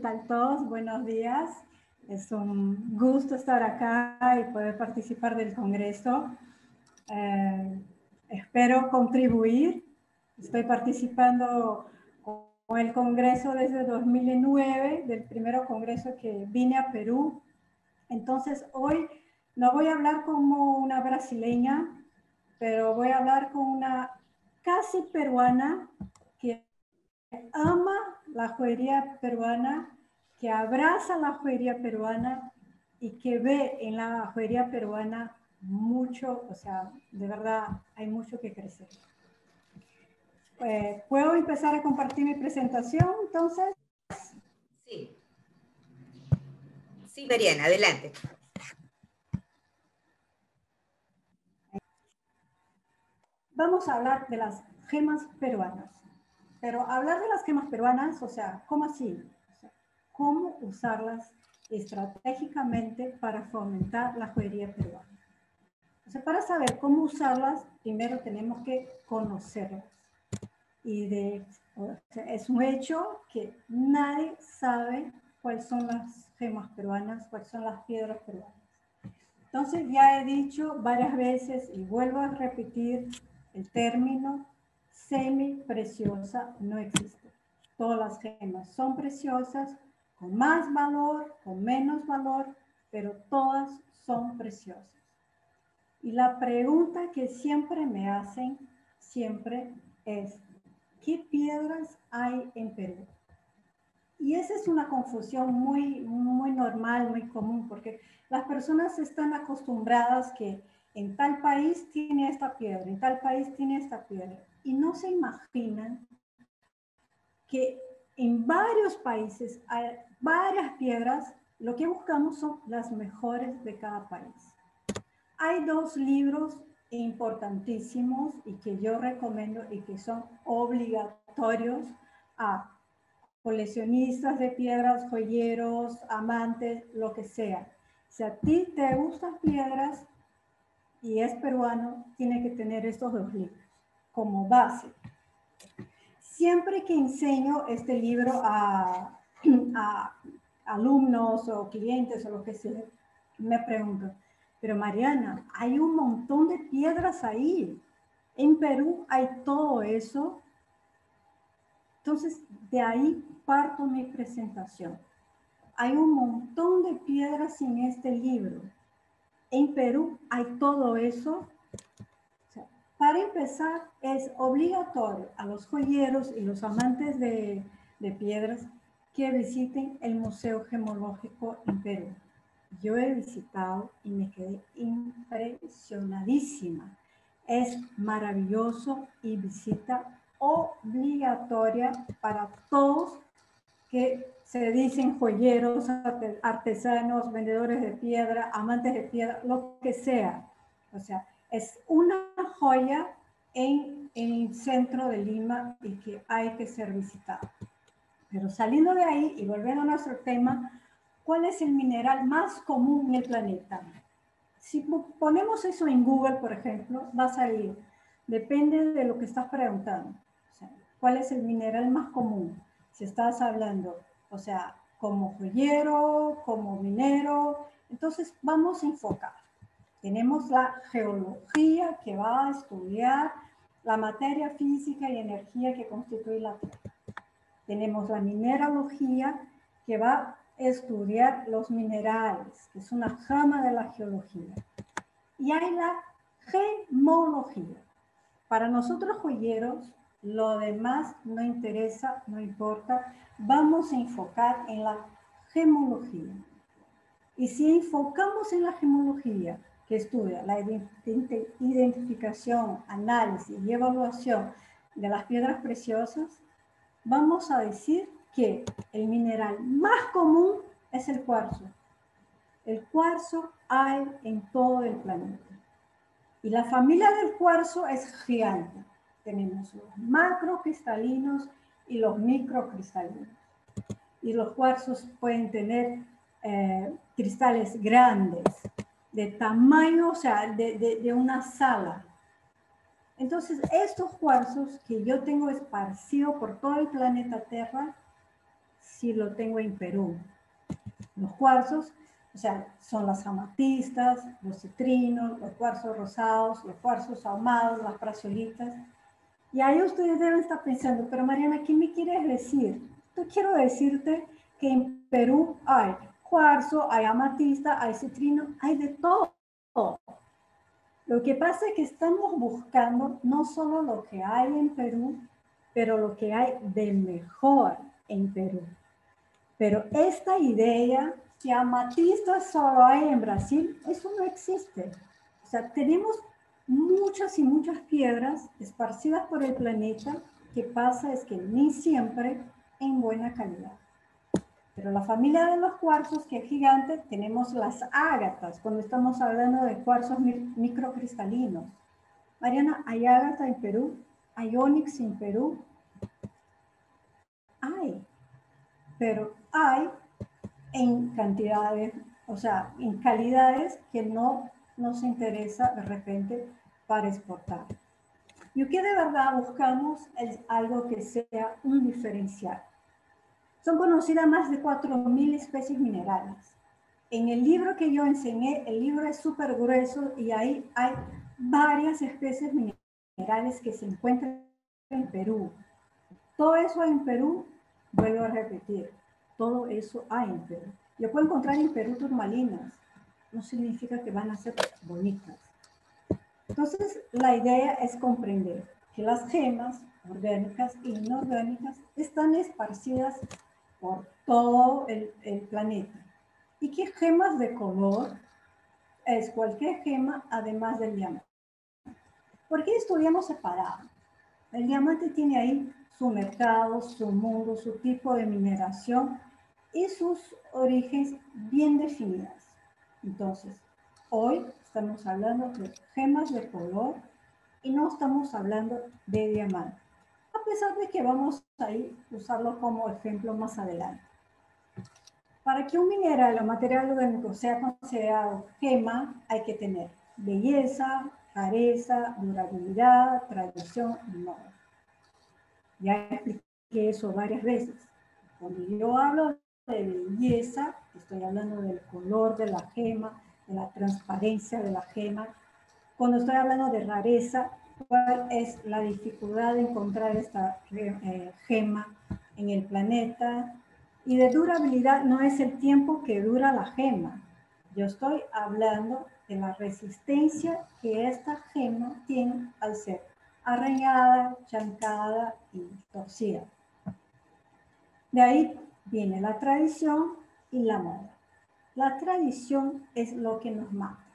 tal todos? Buenos días. Es un gusto estar acá y poder participar del Congreso. Eh, espero contribuir. Estoy participando con el Congreso desde 2009, del primero Congreso que vine a Perú. Entonces, hoy no voy a hablar como una brasileña, pero voy a hablar con una casi peruana ama la joyería peruana, que abraza la joyería peruana y que ve en la joyería peruana mucho, o sea, de verdad hay mucho que crecer. Eh, ¿Puedo empezar a compartir mi presentación entonces? Sí. Sí, Mariana, adelante. Vamos a hablar de las gemas peruanas. Pero hablar de las gemas peruanas, o sea, ¿cómo así? ¿Cómo usarlas estratégicamente para fomentar la joyería peruana? O sea, para saber cómo usarlas, primero tenemos que conocerlas. Y de, es un hecho que nadie sabe cuáles son las gemas peruanas, cuáles son las piedras peruanas. Entonces ya he dicho varias veces y vuelvo a repetir el término semi preciosa no existe. Todas las gemas son preciosas, con más valor, con menos valor, pero todas son preciosas. Y la pregunta que siempre me hacen, siempre es, ¿qué piedras hay en Perú? Y esa es una confusión muy, muy normal, muy común, porque las personas están acostumbradas que en tal país tiene esta piedra, en tal país tiene esta piedra y no se imaginan que en varios países hay varias piedras, lo que buscamos son las mejores de cada país. Hay dos libros importantísimos y que yo recomiendo y que son obligatorios a coleccionistas de piedras, joyeros, amantes, lo que sea. Si a ti te gustan piedras y es peruano, tiene que tener estos dos libros como base. Siempre que enseño este libro a, alumnos o clientes o lo que sea, me preguntan, pero Mariana, hay un montón de piedras ahí. En Perú hay todo eso. Entonces, de ahí parto mi presentación. Hay un montón de piedras en este libro. En Perú hay todo eso. Para empezar, es obligatorio a los joyeros y los amantes de, piedras que visiten el Museo Gemológico en Perú. Yo he visitado y me quedé impresionadísima. Es maravilloso y visita obligatoria para todos que se dicen joyeros, artesanos, vendedores de piedra, amantes de piedra, lo que sea. O sea, es una joya en, el centro de Lima y que hay que ser visitado. Pero saliendo de ahí y volviendo a nuestro tema, ¿cuál es el mineral más común en el planeta? Si ponemos eso en Google, por ejemplo, va a salir. Depende de lo que estás preguntando. ¿Cuál es el mineral más común? Si estás hablando, o sea, como joyero, como minero, entonces vamos a enfocar. Tenemos la geología que va a estudiar la materia física y energía que constituye la Tierra. Tenemos la mineralogía que va a estudiar los minerales, que es una jama de la geología. Y hay la gemología. Para nosotros joyeros, lo demás no interesa, no importa. Vamos a enfocar en la gemología. Y si enfocamos en la gemología, que estudia la identificación, análisis y evaluación de las piedras preciosas, vamos a decir que el mineral más común es el cuarzo. El cuarzo hay en todo el planeta. Y la familia del cuarzo es gigante. Tenemos los macrocristalinos y los microcristalinos. Y los cuarzos pueden tener eh, cristales grandes, de tamaño, o sea, de, una sala. Entonces, estos cuarzos que yo tengo esparcido por todo el planeta Tierra, si lo tengo en Perú. Los cuarzos, o sea, son las amatistas, los citrinos, los cuarzos rosados, los cuarzos ahumados, las prazolitas. Y ahí ustedes deben estar pensando, pero Mariana, ¿qué me quieres decir? Yo quiero decirte que en Perú hay cuarzo, hay amatista, hay citrino, hay de todo. Lo que pasa es que estamos buscando no solo lo que hay en Perú, pero lo que hay de mejor en Perú. Pero esta idea que amatista solo hay en Brasil, eso no existe. O sea, tenemos muchas y muchas piedras esparcidas por el planeta. que pasa es que ni siempre en buena calidad. Pero la familia de los cuarzos, que es gigante, tenemos las ágatas, cuando estamos hablando de cuarzos microcristalinos. Mariana, ¿hay ágata en Perú? ¿Hay onix en Perú? Hay, pero hay en cantidades, o sea, en calidades que no nos interesa de repente para exportar. Y que de verdad buscamos es algo que sea un diferencial. Son conocidas más de 4.000 especies minerales. En el libro que yo enseñé, el libro es súper grueso y ahí hay varias especies minerales que se encuentran en Perú. Todo eso en Perú, vuelvo a repetir, todo eso hay en Perú. Yo puedo encontrar en Perú turmalinas, no significa que van a ser bonitas. Entonces, la idea es comprender que las gemas orgánicas e inorgánicas están esparcidas por todo el, planeta. Y que gemas de color es cualquier gema además del diamante. ¿Por qué estudiamos separado? El diamante tiene ahí su mercado, su mundo, su tipo de mineración y sus orígenes bien definidas. Entonces, hoy estamos hablando de gemas de color y no estamos hablando de diamante a pesar de que vamos a usarlo como ejemplo más adelante. Para que un mineral o material orgánico sea considerado gema, hay que tener belleza, rareza, durabilidad, tradición y moda. Ya expliqué eso varias veces. Cuando yo hablo de belleza, estoy hablando del color de la gema, de la transparencia de la gema. Cuando estoy hablando de rareza, cuál es la dificultad de encontrar esta eh, gema en el planeta. Y de durabilidad no es el tiempo que dura la gema. Yo estoy hablando de la resistencia que esta gema tiene al ser arreñada, chancada y torcida. De ahí viene la tradición y la moda. La tradición es lo que nos mata.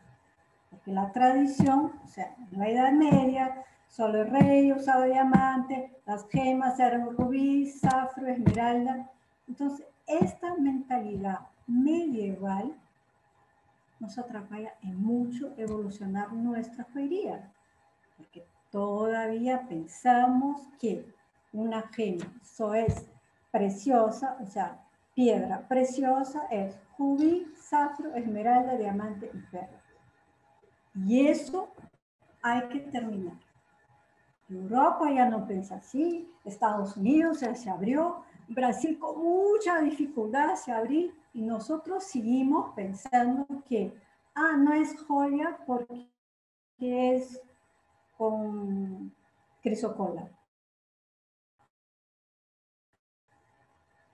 Porque la tradición, o sea, en la Edad Media, solo el rey usaba diamante, las gemas eran rubí, zafro, esmeralda. Entonces, esta mentalidad medieval nos atrapaya en mucho evolucionar nuestra joyería, porque todavía pensamos que una gema, eso es preciosa, o sea, piedra preciosa es rubí, zafro, esmeralda, diamante y perla. Y eso hay que terminar. Europa ya no piensa así, Estados Unidos ya se abrió, Brasil con mucha dificultad se abrió y nosotros seguimos pensando que, ah, no es joya porque es con crisocola.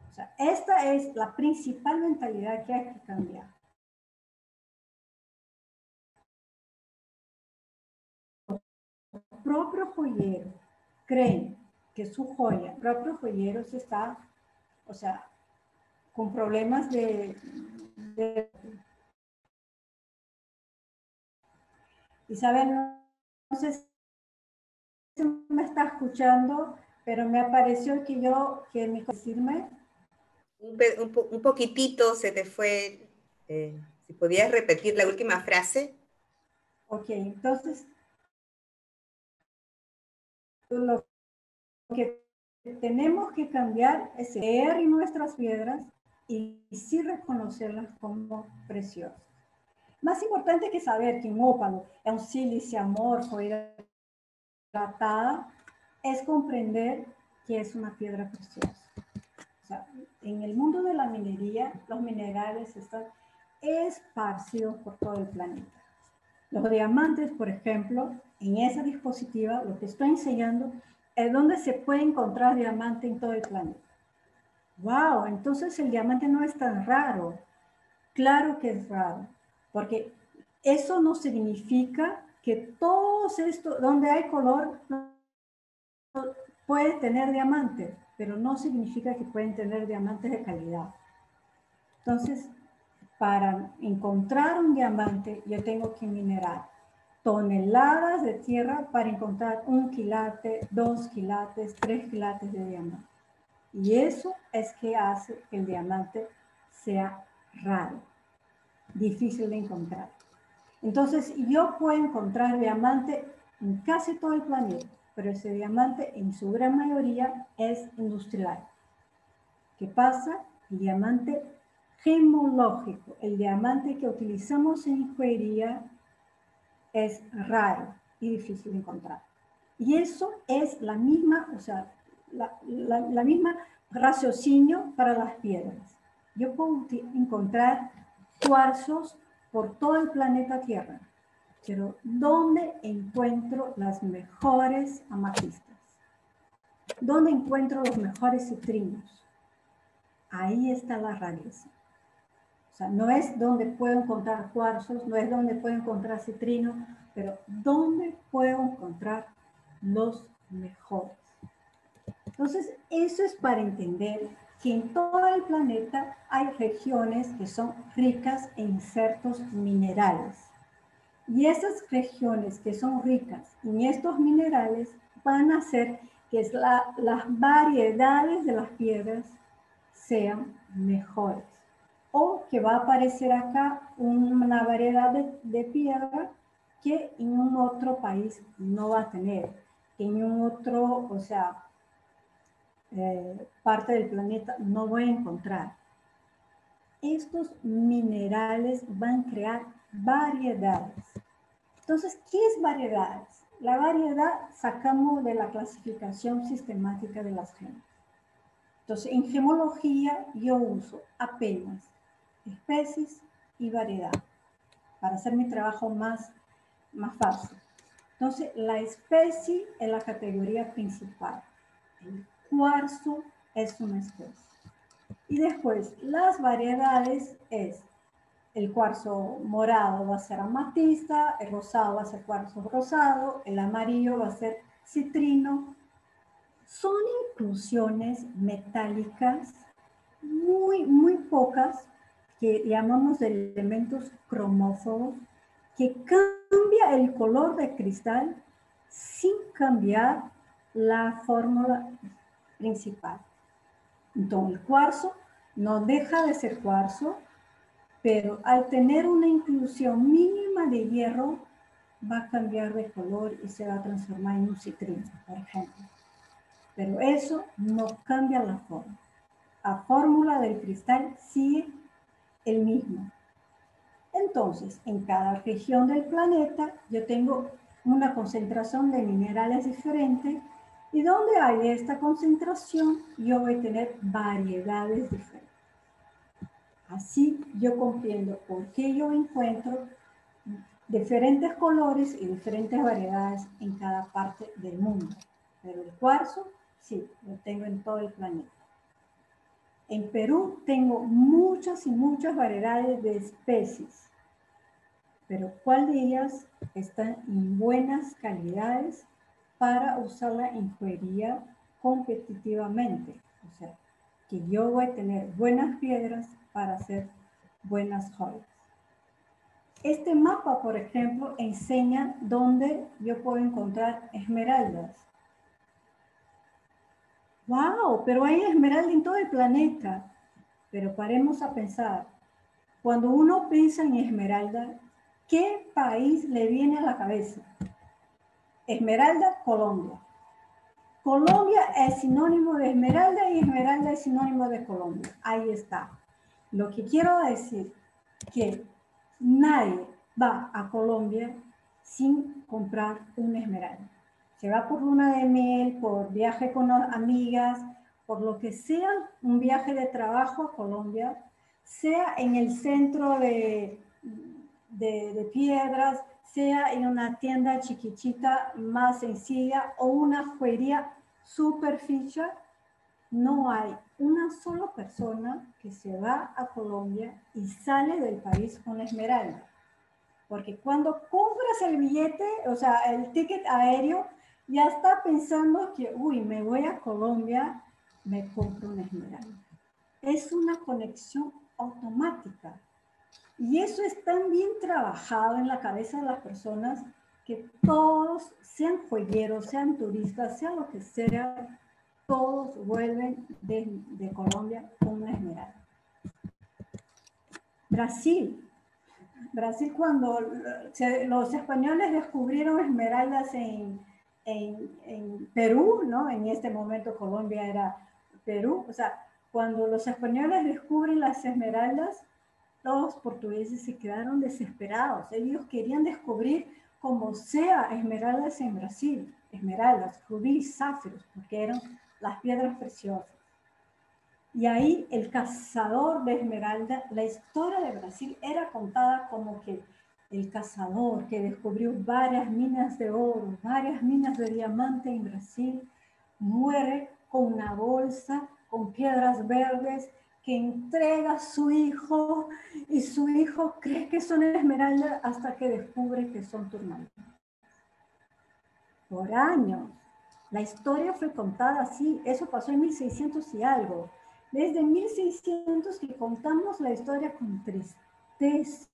O sea, esta es la principal mentalidad que hay que cambiar. Propio joyero creen que su joya, el propio joyero se está, o sea, con problemas de, Isabel, no sé si me está escuchando, pero me apareció que yo, que mi decirme. Un, un, poquitito se te fue, eh, si podías repetir la última frase. Ok, entonces lo que tenemos que cambiar es leer nuestras piedras y sí reconocerlas como preciosas. Más importante que saber que un ópalo es un sílice amorfo hidratada es comprender que es una piedra preciosa. En el mundo de la minería, los minerales están esparcidos por todo el planeta. Los diamantes, por ejemplo, en esa dispositiva, lo que estoy enseñando es donde se puede encontrar diamante en todo el planeta. ¡Wow! Entonces el diamante no es tan raro. Claro que es raro, porque eso no significa que todos estos, donde hay color, puede tener diamantes, pero no significa que pueden tener diamantes de calidad. Entonces, para encontrar un diamante, yo tengo que minerar toneladas de tierra para encontrar un quilate, dos quilates, tres quilates de diamante. Y eso es que hace que el diamante sea raro, difícil de encontrar. Entonces, yo puedo encontrar diamante en casi todo el planeta, pero ese diamante en su gran mayoría es industrial. ¿Qué pasa? El diamante gemológico, el diamante que utilizamos en joyería, es raro y difícil de encontrar. Y eso es la misma, o sea, la, misma raciocinio para las piedras. Yo puedo encontrar cuarzos por todo el planeta Tierra, pero ¿dónde encuentro las mejores amatistas? ¿Dónde encuentro los mejores citrinos? Ahí está la rareza. Sea, no es donde puedo encontrar cuarzos, no es donde puedo encontrar citrinos, pero ¿dónde puedo encontrar los mejores? Entonces, eso es para entender que en todo el planeta hay regiones que son ricas en ciertos minerales. Y esas regiones que son ricas en estos minerales van a hacer que las variedades de las piedras sean mejores. O que va a aparecer acá una variedad de, piedra que en un otro país no va a tener. En un otro, o sea, eh, parte del planeta no voy a encontrar. Estos minerales van a crear variedades. Entonces, ¿qué es variedades? La variedad sacamos de la clasificación sistemática de las gemas. Entonces, en gemología yo uso apenas especies y variedad para hacer mi trabajo más, más fácil. Entonces, la especie es la categoría principal cuarzo es una especie. Y después, las variedades es el cuarzo morado va a ser amatista, el rosado va a ser cuarzo rosado, el amarillo va a ser citrino. Son inclusiones metálicas muy, muy pocas que llamamos elementos cromófobos que cambia el color de cristal sin cambiar la fórmula principal. Entonces, el cuarzo no deja de ser cuarzo, pero al tener una inclusión mínima de hierro, va a cambiar de color y se va a transformar en un citrino, por ejemplo. Pero eso no cambia la forma. La fórmula del cristal sigue el mismo. Entonces, en cada región del planeta yo tengo una concentración de minerales diferentes y donde hay esta concentración, yo voy a tener variedades diferentes. Así yo comprendo por qué yo encuentro diferentes colores y diferentes variedades en cada parte del mundo. Pero el cuarzo, sí, lo tengo en todo el planeta. En Perú tengo muchas y muchas variedades de especies, pero ¿cuál de ellas están en buenas calidades para usarla en joyería competitivamente. O sea, que yo voy a tener buenas piedras para hacer buenas joyas. Este mapa, por ejemplo, enseña dónde yo puedo encontrar esmeraldas. ¡Wow! Pero hay esmeralda en todo el planeta. Pero paremos a pensar. Cuando uno piensa en esmeralda, ¿qué país le viene a la cabeza? Esmeralda, Colombia. Colombia es sinónimo de esmeralda y esmeralda es sinónimo de Colombia. Ahí está. Lo que quiero decir que nadie va a Colombia sin comprar una esmeralda. Se va por luna de miel, por viaje con amigas por lo que sea un viaje de trabajo a Colombia, sea en el centro de, de, piedras, sea en una tienda chiquichita más sencilla o una feria superficie, no hay una sola persona que se va a Colombia y sale del país con esmeralda. Porque cuando compras el billete, o sea, el ticket aéreo, ya está pensando que, uy, me voy a Colombia, me compro una esmeralda. Es una conexión automática. Y eso es tan bien trabajado en la cabeza de las personas que todos, sean joyeros, sean turistas, sean lo que sea, todos vuelven de, Colombia con una esmeralda. Brasil. Brasil cuando los españoles descubrieron esmeraldas en, en, Perú, ¿no? En este momento Colombia era Perú. O sea, cuando los españoles descubren las esmeraldas, los portugueses se quedaron desesperados. Ellos querían descubrir como sea esmeraldas en Brasil, esmeraldas, rubíes, zafiros, porque eran las piedras preciosas. Y ahí el cazador de esmeralda, la historia de Brasil era contada como que el cazador que descubrió varias minas de oro, varias minas de diamante en Brasil, muere con una bolsa con piedras verdes que entrega a su hijo y su hijo cree que son esmeraldas hasta que descubre que son turmalinas. Por años. La historia fue contada así. Eso pasó en 1600 y algo. Desde 1600 que contamos la historia con tristeza,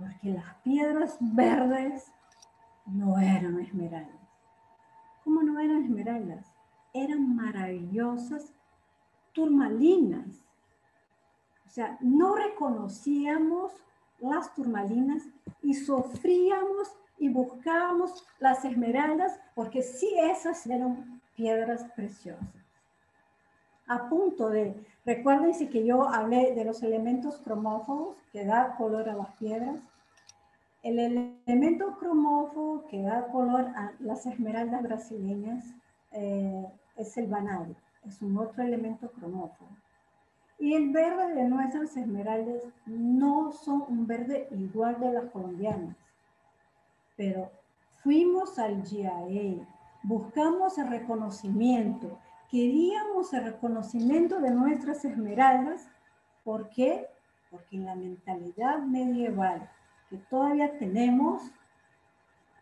porque las piedras verdes no eran esmeraldas. ¿Cómo no eran esmeraldas? Eran maravillosas turmalinas. O sea, no reconocíamos las turmalinas y sufríamos y buscábamos las esmeraldas porque sí esas eran piedras preciosas. A punto de, recuérdense que yo hablé de los elementos cromófobos que da color a las piedras. El elemento cromófobo que da color a las esmeraldas brasileñas eh, es el vanado es un otro elemento cromófobo. Y el verde de nuestras esmeraldas no son un verde igual de las colombianas, pero fuimos al GIA, buscamos el reconocimiento, queríamos el reconocimiento de nuestras esmeraldas. ¿Por qué? Porque en la mentalidad medieval que todavía tenemos,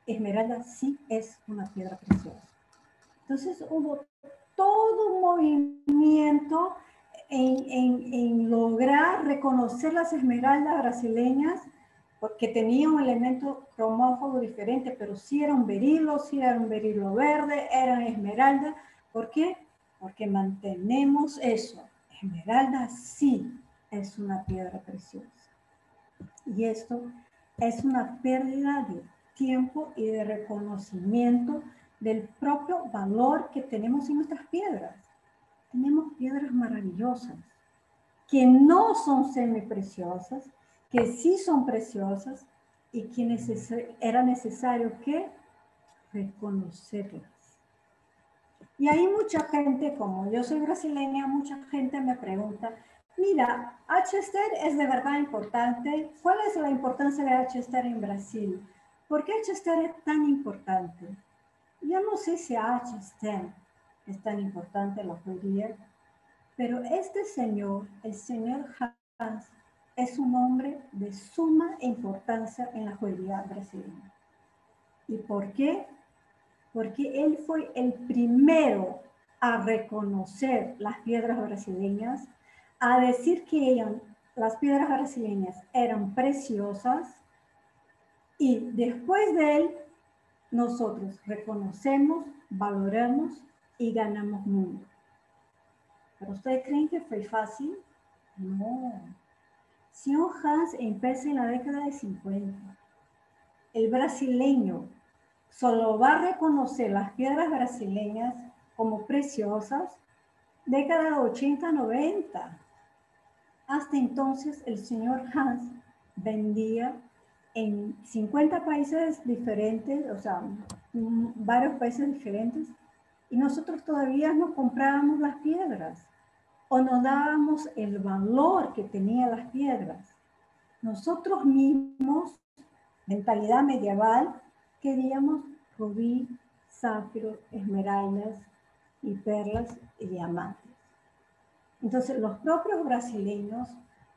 esmeralda sí es una piedra preciosa. Entonces hubo todo un movimiento en, lograr reconocer las esmeraldas brasileñas, porque tenía un elemento cromófobo diferente, pero sí era un berilo, sí era un berilo verde, eran esmeraldas. ¿Por qué? Porque mantenemos eso. Esmeralda sí es una piedra preciosa. Y esto es una pérdida de tiempo y de reconocimiento del propio valor que tenemos en nuestras piedras. Tenemos piedras maravillosas, que no son semipreciosas, que sí son preciosas y que era necesario que reconocerlas. Y hay mucha gente, como yo soy brasileña, mucha gente me pregunta, mira, Hester es de verdad importante. ¿Cuál es la importancia de Hester en Brasil? ¿Por qué Hester es tan importante? Yo no sé si H. es tan importante la joyería, pero este señor, el señor Hans, es un hombre de suma importancia en la joyería brasileña. ¿Y por qué? Porque él fue el primero a reconocer las piedras brasileñas, a decir que las piedras brasileñas eran preciosas y después de él nosotros reconocemos, valoramos y ganamos mundo. ¿Pero ustedes creen que fue fácil? No. Si un Hans empieza en la década de 50, el brasileño solo va a reconocer las piedras brasileñas como preciosas, década de 80, 90. Hasta entonces el señor Hans vendía en 50 países diferentes, o sea, varios países diferentes, y nosotros todavía no comprábamos las piedras o no dábamos el valor que tenían las piedras. Nosotros mismos, mentalidad medieval, queríamos rubí, zafiro, esmeraldas y perlas y diamantes. Entonces los propios brasileños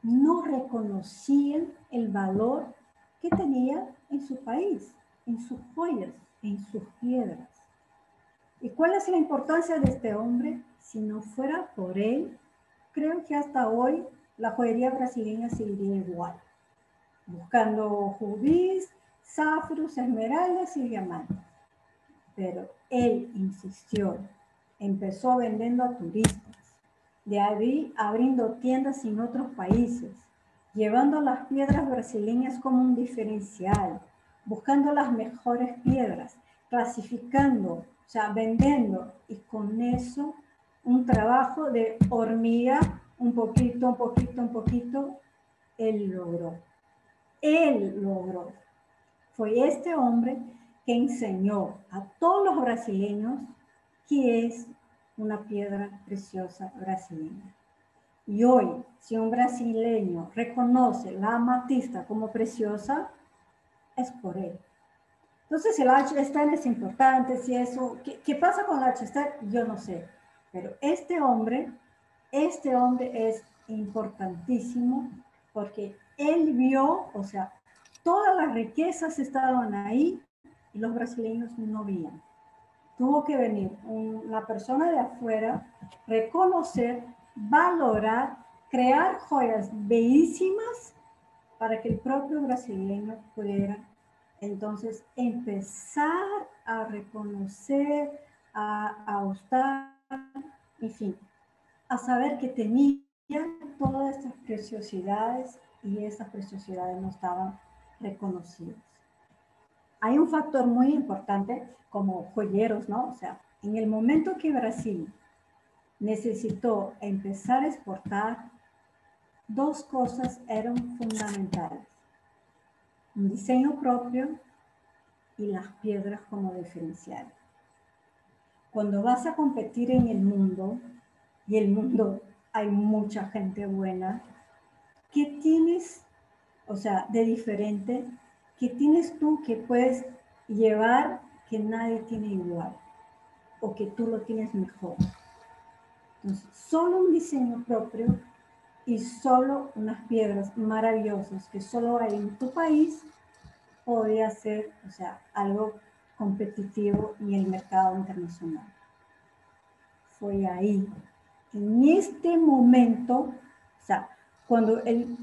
no reconocían el valor que tenía en su país, en sus joyas, en sus piedras. ¿Y cuál es la importancia de este hombre? Si no fuera por él, creo que hasta hoy la joyería brasileña seguiría igual, buscando rubíes, zafiros, esmeraldas y diamantes. Pero él insistió, empezó vendiendo a turistas, de ahí abriendo tiendas en otros países, llevando las piedras brasileñas como un diferencial, buscando las mejores piedras, clasificando, o sea, vendiendo y con eso un trabajo de hormiga, un poquito, un poquito, un poquito, él logró. Él logró. Fue este hombre que enseñó a todos los brasileños qué es una piedra preciosa brasileña. Y hoy, si un brasileño reconoce la amatista como preciosa, es por él. Entonces, el H-Star es importante, si eso, ¿qué, ¿qué, pasa con el H-Star? Yo no sé, pero este hombre, este hombre es importantísimo porque él vio, o sea, todas las riquezas estaban ahí y los brasileños no veían. Tuvo que venir una persona de afuera, reconocer, valorar, crear joyas bellísimas para que el propio brasileño pudiera entonces empezar a reconocer, a, a gustar, en fin, a saber que tenía todas estas preciosidades y esas preciosidades no estaban reconocidas. Hay un factor muy importante como joyeros, ¿no? O sea, en el momento que Brasil necesitó empezar a exportar, dos cosas eran fundamentales. Un diseño propio y las piedras como diferencial. Cuando vas a competir en el mundo, y el mundo hay mucha gente buena, ¿qué tienes, o sea, de diferente? ¿Qué tienes tú que puedes llevar que nadie tiene igual? O que tú lo tienes mejor. Entonces, solo un diseño propio y solo unas piedras maravillosas que solo hay en tu país podría ser, o sea, algo competitivo en el mercado internacional. Fue ahí, en este momento, o sea, cuando el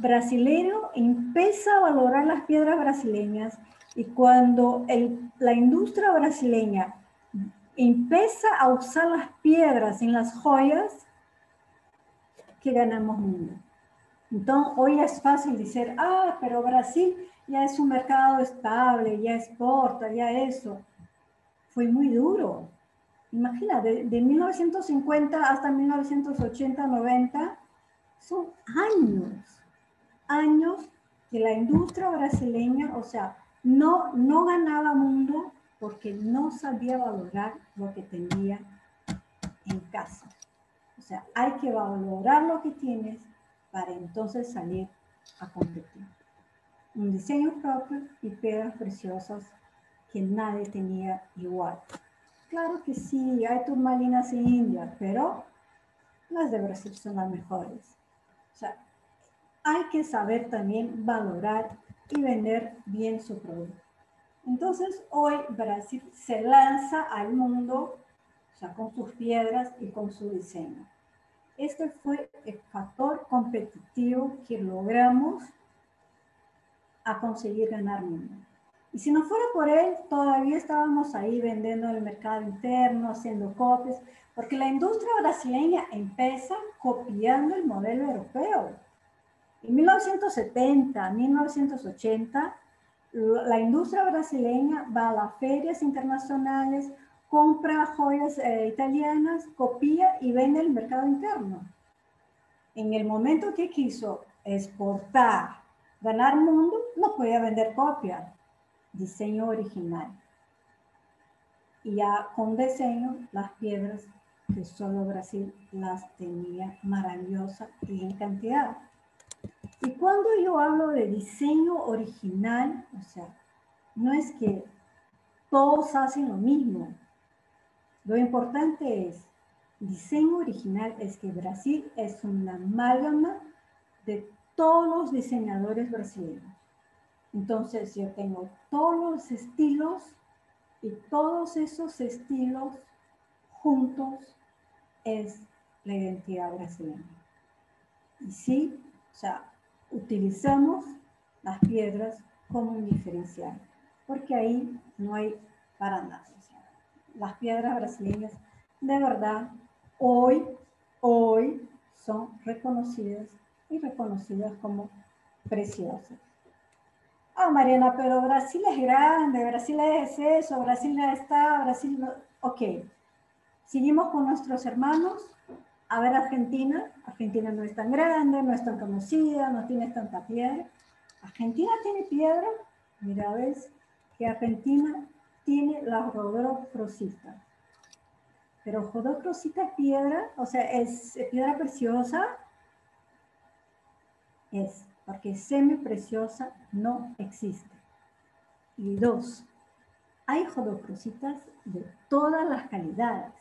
brasileño empieza a valorar las piedras brasileñas y cuando el, la industria brasileña empieza a usar las piedras en las joyas, que ganamos mundo. Entonces, hoy es fácil decir, ah, pero Brasil ya es un mercado estable, ya exporta, ya eso. Fue muy duro. Imagina, de, 1950 hasta 1980, 90, son años, años que la industria brasileña, o sea, no, no ganaba mundo porque no sabía valorar lo que tenía en casa. O sea, hay que valorar lo que tienes para entonces salir a competir un diseño propio y piedras preciosas que nadie tenía igual. Claro que sí, hay turmalinas en India, pero las de Brasil son las mejores. Hay que saber también valorar y vender bien su producto. Entonces, hoy Brasil se lanza al mundo, sea, con sus piedras y con su diseño. Este fue el factor competitivo que logramos a conseguir ganar mundo. Y si no fuera por él, todavía estábamos ahí vendiendo en el mercado interno, haciendo copias, porque la industria brasileña empieza copiando el modelo europeo. En 1970, 1980, la industria brasileña va a las ferias internacionales, compra joyas eh, italianas, copia y vende en el mercado interno. En el momento que quiso exportar Ganar mundo no podía vender copia, diseño original. y ya con diseño las piedras que solo Brasil las tenía maravillosas y en cantidad. Y cuando yo hablo de diseño original, o sea, no es que todos hacen lo mismo. Lo importante es, diseño original es que Brasil es una amálgama de todos los diseñadores brasileños. Entonces yo tengo todos los estilos y todos esos estilos juntos es la identidad brasileña. Y sí, o sea, utilizamos las piedras como un diferencial, porque ahí no hay para nada. las piedras brasileñas de verdad hoy, hoy son reconocidas y reconocidas como preciosas. Ah, Mariana, pero Brasil es grande, Brasil es eso, Brasil está, Brasil no. Ok, seguimos con nuestros hermanos. A ver, Argentina. Argentina no es tan grande, no es tan conocida, no tiene tanta piedra. Argentina tiene piedra. Mira, ves que Argentina tiene la rodocrosita. Pero rodocrosita es piedra, o sea, es piedra preciosa. Es porque semi-preciosa no existe. Y dos, hay jodocrositas de todas las calidades.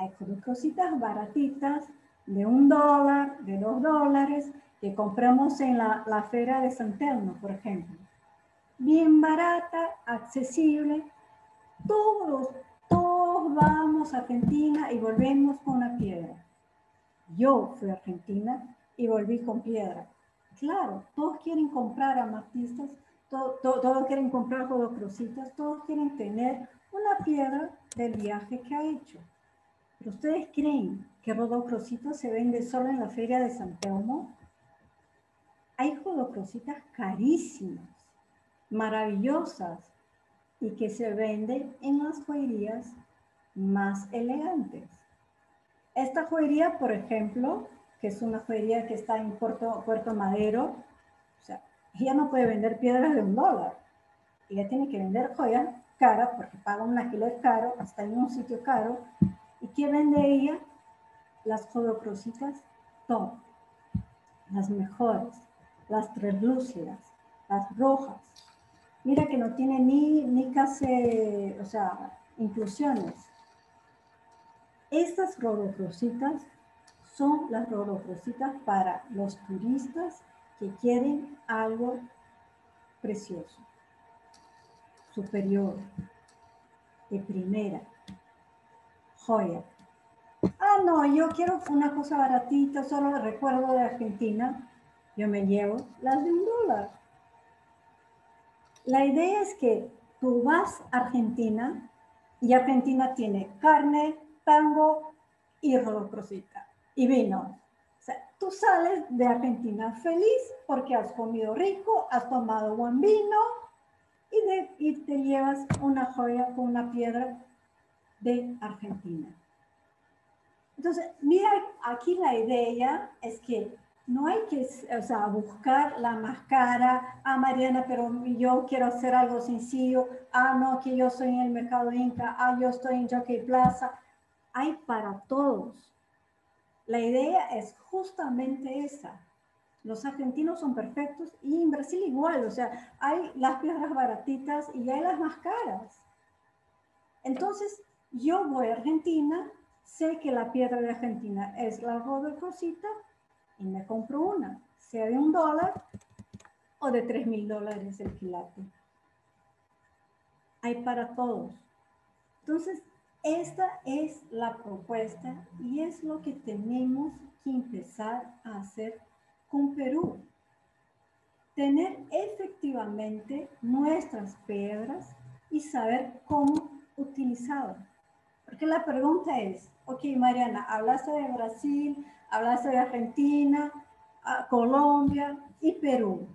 Hay jodocrositas baratitas de un dólar, de dos dólares, que compramos en la, la feria de San Telmo, por ejemplo. Bien barata, accesible. Todos, todos vamos a Argentina y volvemos con una piedra. Yo fui a Argentina y volví con piedra Claro, todos quieren comprar amatistas, todos quieren comprar rodocrositas, todos quieren tener una piedra del viaje que ha hecho. Pero ustedes creen que rodocrositas se vende solo en la feria de San Telmo? Hay rodocrositas carísimas, maravillosas y que se venden en las joyerías más elegantes. Esta joyería, por ejemplo, que es una feria que está en Puerto, Puerto Madero, o ella no puede vender piedras de un dólar. Ella tiene que vender joyas caras porque paga un alquiler caro, está en un sitio caro. ¿Y qué vende ella? Las jodocrositas top, las mejores, las translúcidas, las rojas. Mira que no tiene ni, ni casi, o sea, inclusiones. Estas rodocrositas son las rodocrositas para los turistas que quieren algo precioso, superior, de primera, joya. Ah, no, yo quiero una cosa baratita, solo recuerdo de Argentina, yo me llevo las de un dólar. La idea es que tú vas a Argentina y Argentina tiene carne, tango y rodocrosita y vino. O sea, tú sales de Argentina feliz porque has comido rico, has tomado buen vino y, de, y te llevas una joya con una piedra de Argentina. Entonces, mira, aquí la idea es que no hay que o sea, buscar la más cara, ah, Mariana, pero yo quiero hacer algo sencillo, ah, no, que yo soy en el mercado Inca, ah, yo estoy en Jockey Plaza. Hay para todos. La idea es justamente esa. Los argentinos son perfectos y en Brasil igual, o sea, hay las piedras baratitas y hay las más caras. Entonces, yo voy a Argentina, sé que la piedra de Argentina es la cosita y me compro una, sea de un dólar o de tres mil dólares el quilate. Hay para todos. Entonces, esta es la propuesta y es lo que tenemos que empezar a hacer con Perú. Tener efectivamente nuestras piedras y saber cómo utilizarlas. Porque la pregunta es, ok, Mariana, hablaste de Brasil, hablaste de Argentina, ah, Colombia y Perú.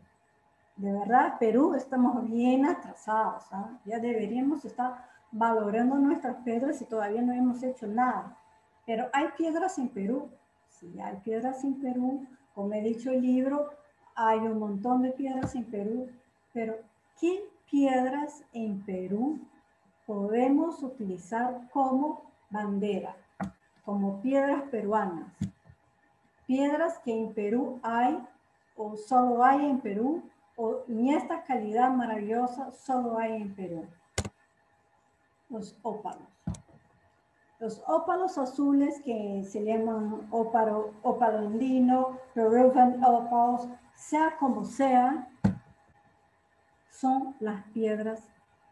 De verdad, Perú estamos bien atrasados, ¿ah? ya deberíamos estar valorando nuestras piedras y todavía no hemos hecho nada. Pero hay piedras en Perú. Sí, hay piedras en Perú. Como he dicho el libro, hay un montón de piedras en Perú. Pero, ¿qué piedras en Perú podemos utilizar como bandera, como piedras peruanas. Piedras que en Perú hay o solo hay en Perú o en esta calidad maravillosa solo hay en Perú. Los ópalos. Los ópalos azules que se llaman ópalo, ópalo andino, Peruvian opals, sea como sea, son las piedras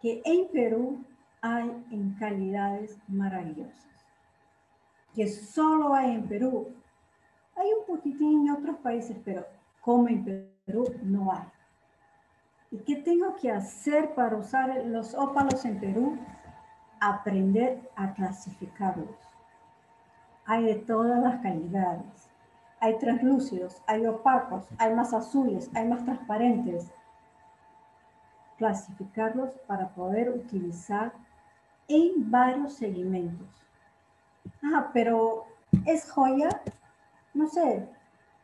que en Perú hay en calidades maravillosas, que solo hay en Perú. Hay un poquitín en otros países, pero como en Perú no hay. ¿Y qué tengo que hacer para usar los ópalos en Perú? Aprender a clasificarlos. Hay de todas las calidades. Hay translúcidos, hay opacos, hay más azules, hay más transparentes. Clasificarlos para poder utilizar en varios segmentos. Ah, pero es joya, no sé,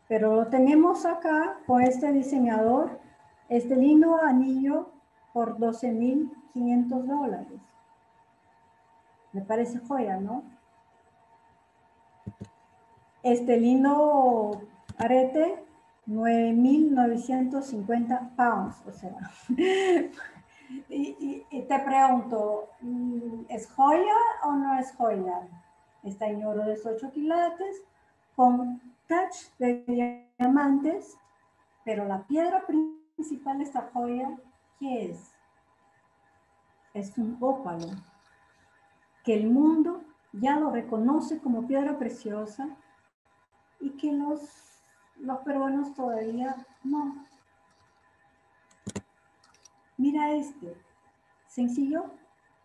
pero lo tenemos acá con este diseñador, este lindo anillo por 12.500 dólares. Me parece joya, ¿no? Este lindo arete, 9.950 pounds, o sea, Y, te pregunto, mm, ¿es joya o no es joya? Está en oro de 8 quilates con touch de diamantes, pero la piedra principal de esta joya, ¿qué es? Es un ópalo que el mundo ya lo reconoce como piedra preciosa y que los, los peruanos todavía no. Mira este, sencillo,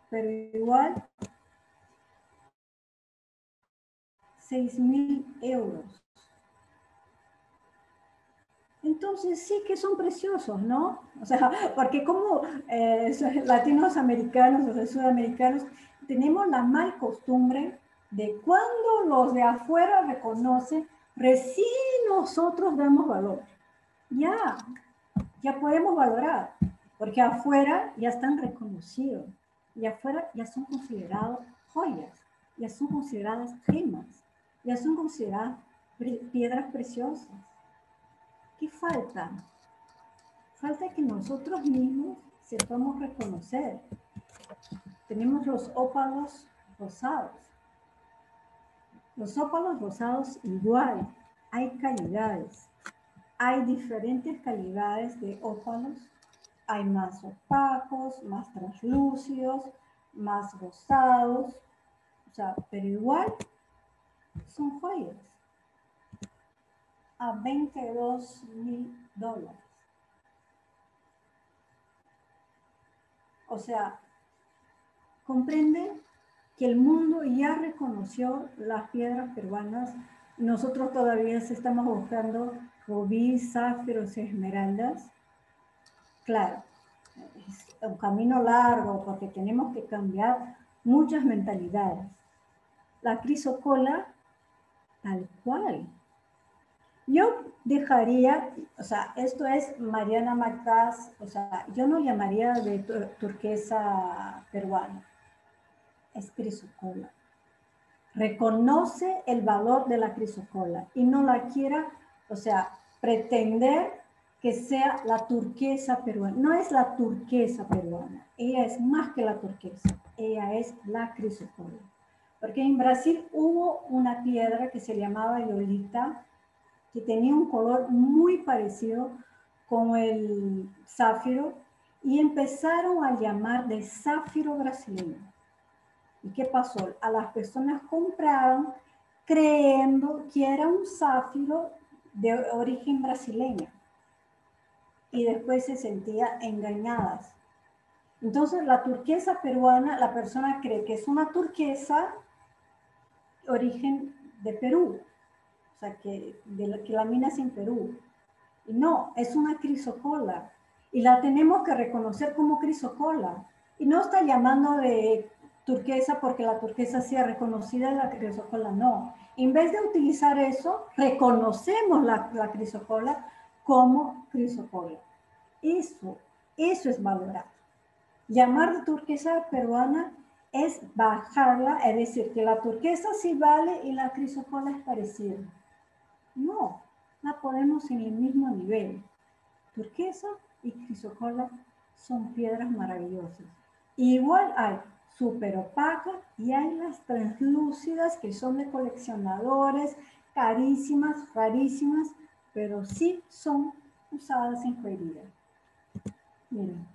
pero igual 6 mil euros. Entonces sí que son preciosos, ¿no? O sea, porque como eh, latinos americanos o sudamericanos tenemos la mal costumbre de cuando los de afuera reconocen, recién nosotros damos valor. Ya, ya podemos valorar porque afuera ya están reconocidos y afuera ya son considerados joyas, ya son consideradas gemas, ya son consideradas piedras preciosas. ¿Qué falta? Falta que nosotros mismos sepamos reconocer. Tenemos los ópalos rosados. Los ópalos rosados igual, hay calidades. Hay diferentes calidades de ópalos hay más opacos, más translúcidos, más rosados, o pero igual son joyas a 22 mil dólares. O sea, comprende que el mundo ya reconoció las piedras peruanas. Nosotros todavía estamos buscando rubíes, zafiros y esmeraldas. Claro, es un camino largo porque tenemos que cambiar muchas mentalidades. La crisocola, tal cual. Yo dejaría, o sea, esto es Mariana Mactas, o sea, yo no llamaría de turquesa peruana, es crisocola. Reconoce el valor de la crisocola y no la quiera, o sea, pretender que sea la turquesa peruana. No es la turquesa peruana, ella es más que la turquesa, ella es la crisocola. Porque en Brasil hubo una piedra que se llamaba Yolita, que tenía un color muy parecido con el zafiro, y empezaron a llamar de zafiro brasileño. ¿Y qué pasó? A las personas compraron creyendo que era un zafiro de origen brasileño y después se sentía engañadas. Entonces la turquesa peruana, la persona cree que es una turquesa origen de Perú, o sea, que, de la, que la mina es en Perú. Y no, es una crisocola y la tenemos que reconocer como crisocola. Y no está llamando de turquesa porque la turquesa sea reconocida la crisocola, no. En vez de utilizar eso, reconocemos la, la crisocola como crisocola. Eso, eso es valorar. llamar de turquesa peruana es bajarla, es decir, que la turquesa sí vale y la crisocola es parecida. No, la ponemos en el mismo nivel. Turquesa y crisocola son piedras maravillosas. Igual hay súper opacas y hay las translúcidas que son de coleccionadores, carísimas, rarísimas, pero sí son usadas en joyería. Miren.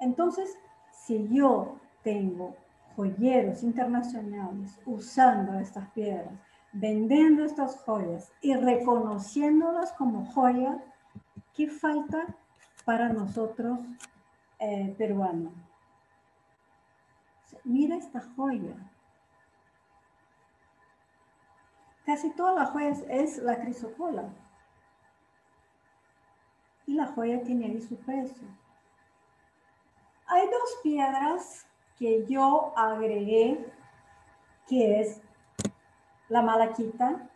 Entonces, si yo tengo joyeros internacionales usando estas piedras, vendiendo estas joyas y reconociéndolas como joyas, ¿qué falta para nosotros eh, peruanos? Mira esta joya. Casi todas las joyas es la crisocola. Y la joya tiene ahí su precio. Hay dos piedras que yo agregué, que es la malaquita.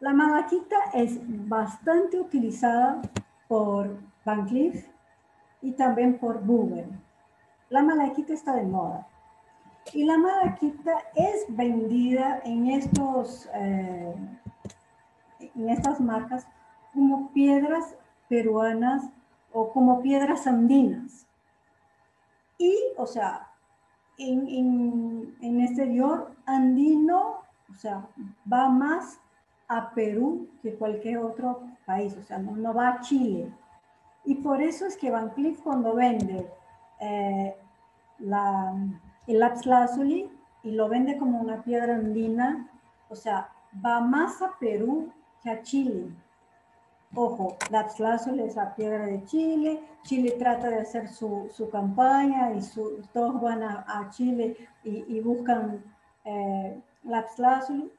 La malaquita es bastante utilizada por Van Cleef y también por Boomer. La malaquita está de moda. Y la malaquita es vendida en, estos, eh, en estas marcas como piedras peruanas o como piedras andinas. Y, o sea, en, en, en exterior andino, o sea, va más a Perú que cualquier otro país, o sea, no, va a Chile. Y por eso es que Van Cleef cuando vende eh, la, el y lo vende como una piedra andina, o sea, va más a Perú que a Chile. Ojo, Lapslazuli es la piedra de Chile, Chile trata de hacer su, su campaña y todos van a, Chile y, buscan eh,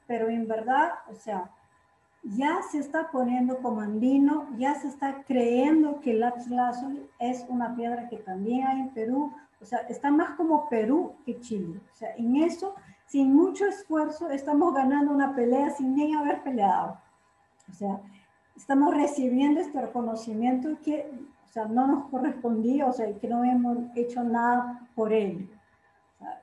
pero en verdad, o sea, ya se está poniendo como andino, ya se está creyendo que Lapslazuli es una piedra que también hay en Perú, o sea, está más como Perú que Chile. O sea, en eso, sin mucho esfuerzo, estamos ganando una pelea sin ni haber peleado. O sea, estamos recibiendo este reconocimiento que, o sea, no nos correspondía, o sea, que no hemos hecho nada por sea,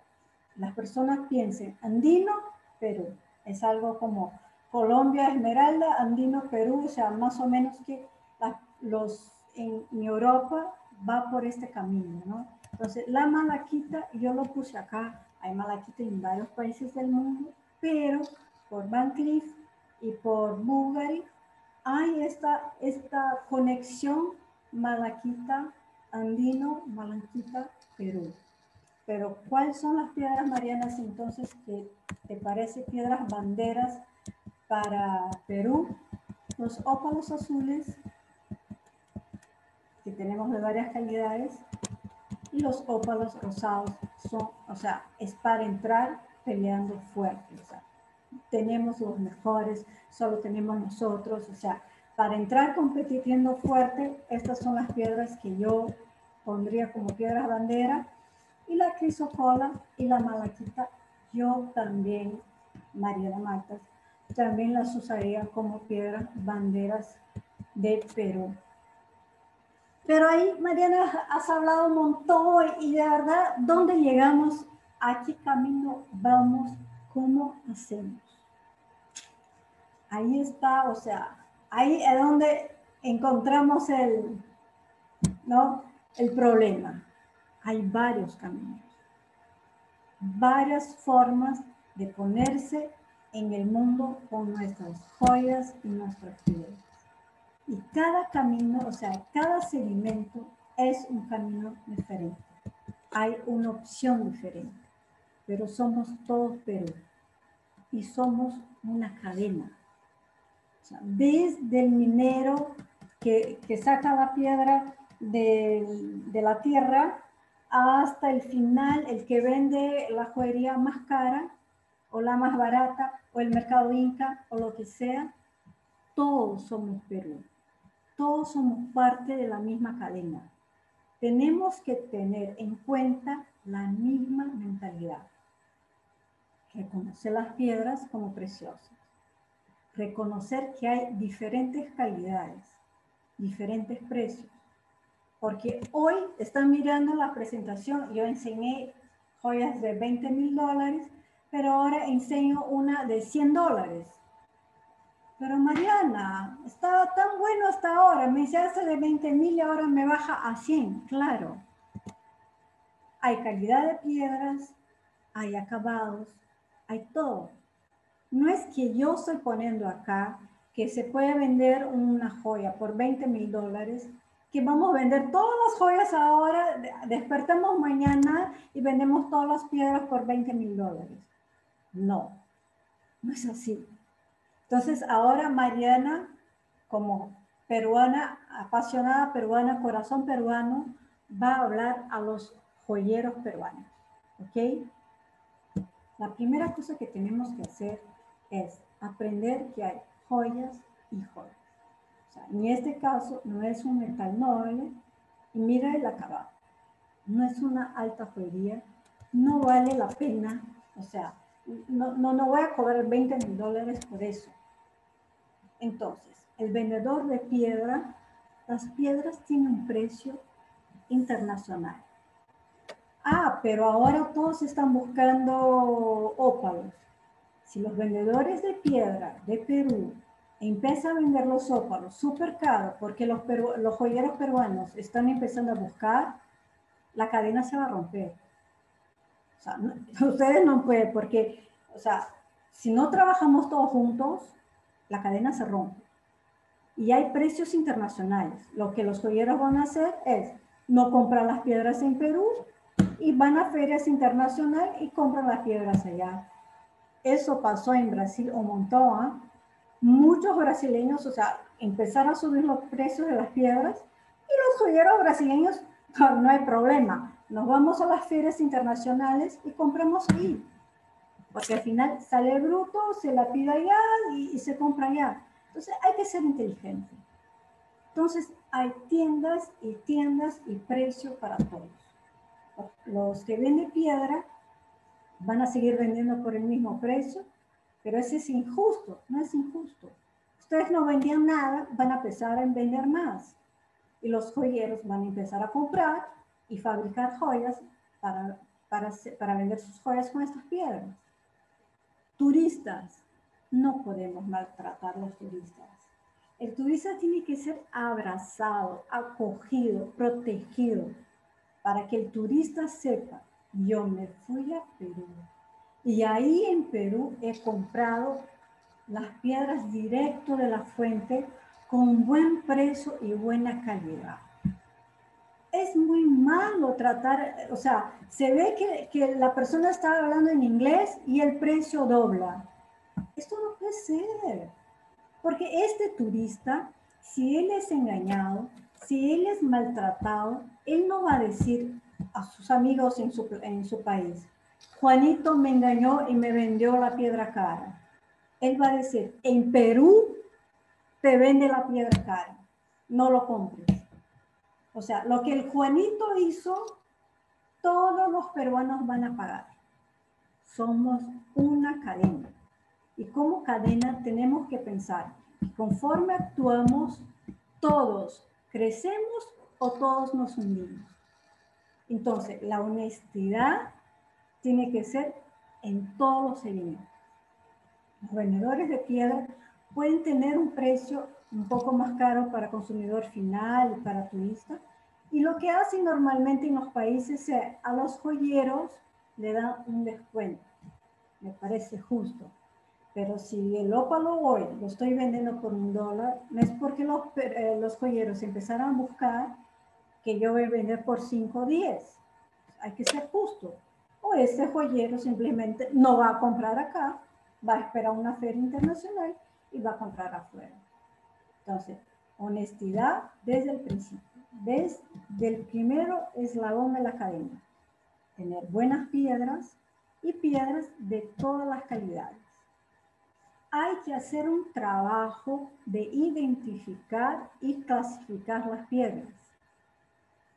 las personas piensen, andino, Perú. Es algo como Colombia, Esmeralda, andino, Perú, o sea, más o menos que los en, Europa va por este camino, ¿no? Entonces, la malaquita, yo lo puse acá, hay malaquita en varios países del mundo, pero por Van Cleef y por Bulgari hay esta, esta conexión malaquita andino, malaquita Perú. Pero ¿cuáles son las piedras marianas entonces que te parece piedras banderas para Perú? Los ópalos azules, que tenemos de varias calidades, y los ópalos rosados son, o sea, es para entrar peleando fuerte. O sea, tenemos los mejores, solo tenemos nosotros, o sea, para entrar compitiendo fuerte, estas son las piedras que yo pondría como piedras bandera. Y la crisocola y la malaquita, yo también, María Martas, también las usaría como piedras banderas de Perú. Pero ahí, Mariana, has hablado un montón y de verdad, ¿dónde llegamos? ¿A qué camino vamos? ¿Cómo hacemos? Ahí está, o sea, ahí es donde encontramos el, ¿no? el problema. Hay varios caminos, varias formas de ponerse en el mundo con nuestras joyas y nuestras piedras. Y cada camino, o sea, cada sedimento es un camino diferente. Hay una opción diferente, pero somos todos Perú y somos una cadena. O sea, desde el minero que, que saca la piedra de, de, la tierra hasta el final, el que vende la joyería más cara o la más barata o el mercado inca o lo que sea, todos somos Perú todos somos parte de la misma cadena. Tenemos que tener en cuenta la misma mentalidad. Reconocer las piedras como preciosas. Reconocer que hay diferentes calidades, diferentes precios. Porque hoy están mirando la presentación, yo enseñé joyas de 20 mil dólares, pero ahora enseño una de 100 dólares. Pero Mariana, estaba tan bueno hasta ahora, me hace de 20 mil y ahora me baja a 100, claro. Hay calidad de piedras, hay acabados, hay todo. No es que yo estoy poniendo acá que se puede vender una joya por 20 mil dólares, que vamos a vender todas las joyas ahora, despertamos mañana y vendemos todas las piedras por 20 mil dólares. No, no es así. Entonces ahora Mariana, como peruana, apasionada peruana, corazón peruano, va a hablar a los joyeros peruanos. ¿Ok? La primera cosa que tenemos que hacer es aprender que hay joyas y joyas. O sea, en este caso no es un metal noble y mira el acabado. No es una alta joyería, no vale la pena, o sea, no, no, no voy a cobrar 20 mil dólares por eso. Entonces, el vendedor de piedra, las piedras tienen un precio internacional. Ah, pero ahora todos están buscando ópalos. Si los vendedores de piedra de Perú empiezan a vender los ópalos súper caros porque los, los joyeros peruanos están empezando a buscar, la cadena se va a romper. Ustedes no pueden porque, o sea, si no trabajamos todos juntos, la cadena se rompe. Y hay precios internacionales. Lo que los joyeros van a hacer es no comprar las piedras en Perú y van a ferias internacionales y compran las piedras allá. Eso pasó en Brasil un montón. ¿ah? Muchos brasileños, o sea, empezaron a subir los precios de las piedras y los joyeros brasileños, no, hay problema. Nos vamos a las ferias internacionales y compramos ahí. Porque al final sale bruto, se la pide allá y, se compra allá. Entonces hay que ser inteligente. Entonces hay tiendas y tiendas y precio para todos. Los que venden piedra van a seguir vendiendo por el mismo precio, pero ese es injusto, no es injusto. Ustedes no vendían nada, van a empezar a vender más. Y los joyeros van a empezar a comprar y fabricar joyas para, para, para vender sus joyas con estas piedras. Turistas, no podemos maltratar a los turistas. El turista tiene que ser abrazado, acogido, protegido, para que el turista sepa yo me fui a Perú y ahí en Perú he comprado las piedras directo de la fuente con buen precio y buena calidad. Es muy malo tratar, o sea, se ve que, que la persona está hablando en inglés y el precio dobla. Esto no puede ser, porque este turista, si él es engañado, si él es maltratado, él no va a decir, a sus amigos en su, en su país. Juanito me engañó y me vendió la piedra cara. Él va a decir, en Perú te vende la piedra cara, no lo compres. O sea, lo que el Juanito hizo, todos los peruanos van a pagar. Somos una cadena. Y como cadena tenemos que pensar, conforme actuamos, todos crecemos o todos nos hundimos. Entonces, la honestidad tiene que ser en todos los segmentos. Los vendedores de piedra pueden tener un precio un poco más caro para consumidor final y para turista. Y lo que hacen normalmente en los países es a los joyeros le dan un descuento. Me parece justo. Pero si el ópalo hoy lo estoy vendiendo por un dólar, es porque los, eh, los joyeros empezaron a buscar que yo voy a vender por 5 o 10. Hay que ser justo. O este joyero simplemente no va a comprar acá, va a esperar una feria internacional y va a comprar afuera. Entonces, honestidad desde el principio, desde el primero eslabón de la cadena. Tener buenas piedras y piedras de todas las calidades. Hay que hacer un trabajo de identificar y clasificar las piedras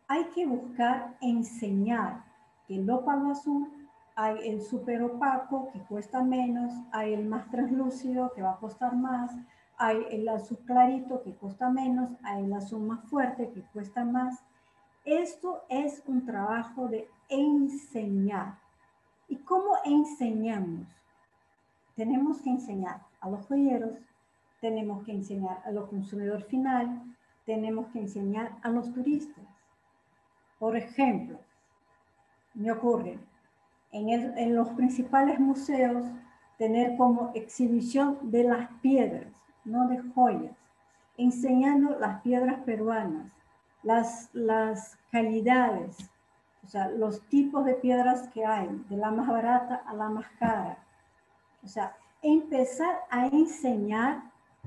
hay que buscar enseñar que el ópalo azul hay el super opaco que cuesta menos, hay el más translúcido que va a costar más, hay el azul clarito que cuesta menos, hay el azul más fuerte que cuesta más. esto es un trabajo de enseñar. ¿Y cómo enseñamos? Tenemos que enseñar a los joyeros, tenemos que enseñar a los consumidores final, tenemos que enseñar a los turistas. Por ejemplo, me ocurre en, en los principales museos tener como exhibición de las piedras, no de joyas, enseñando las piedras peruanas, las, las calidades, o sea, los tipos de piedras que hay, de la más barata a la más cara. O sea, empezar a enseñar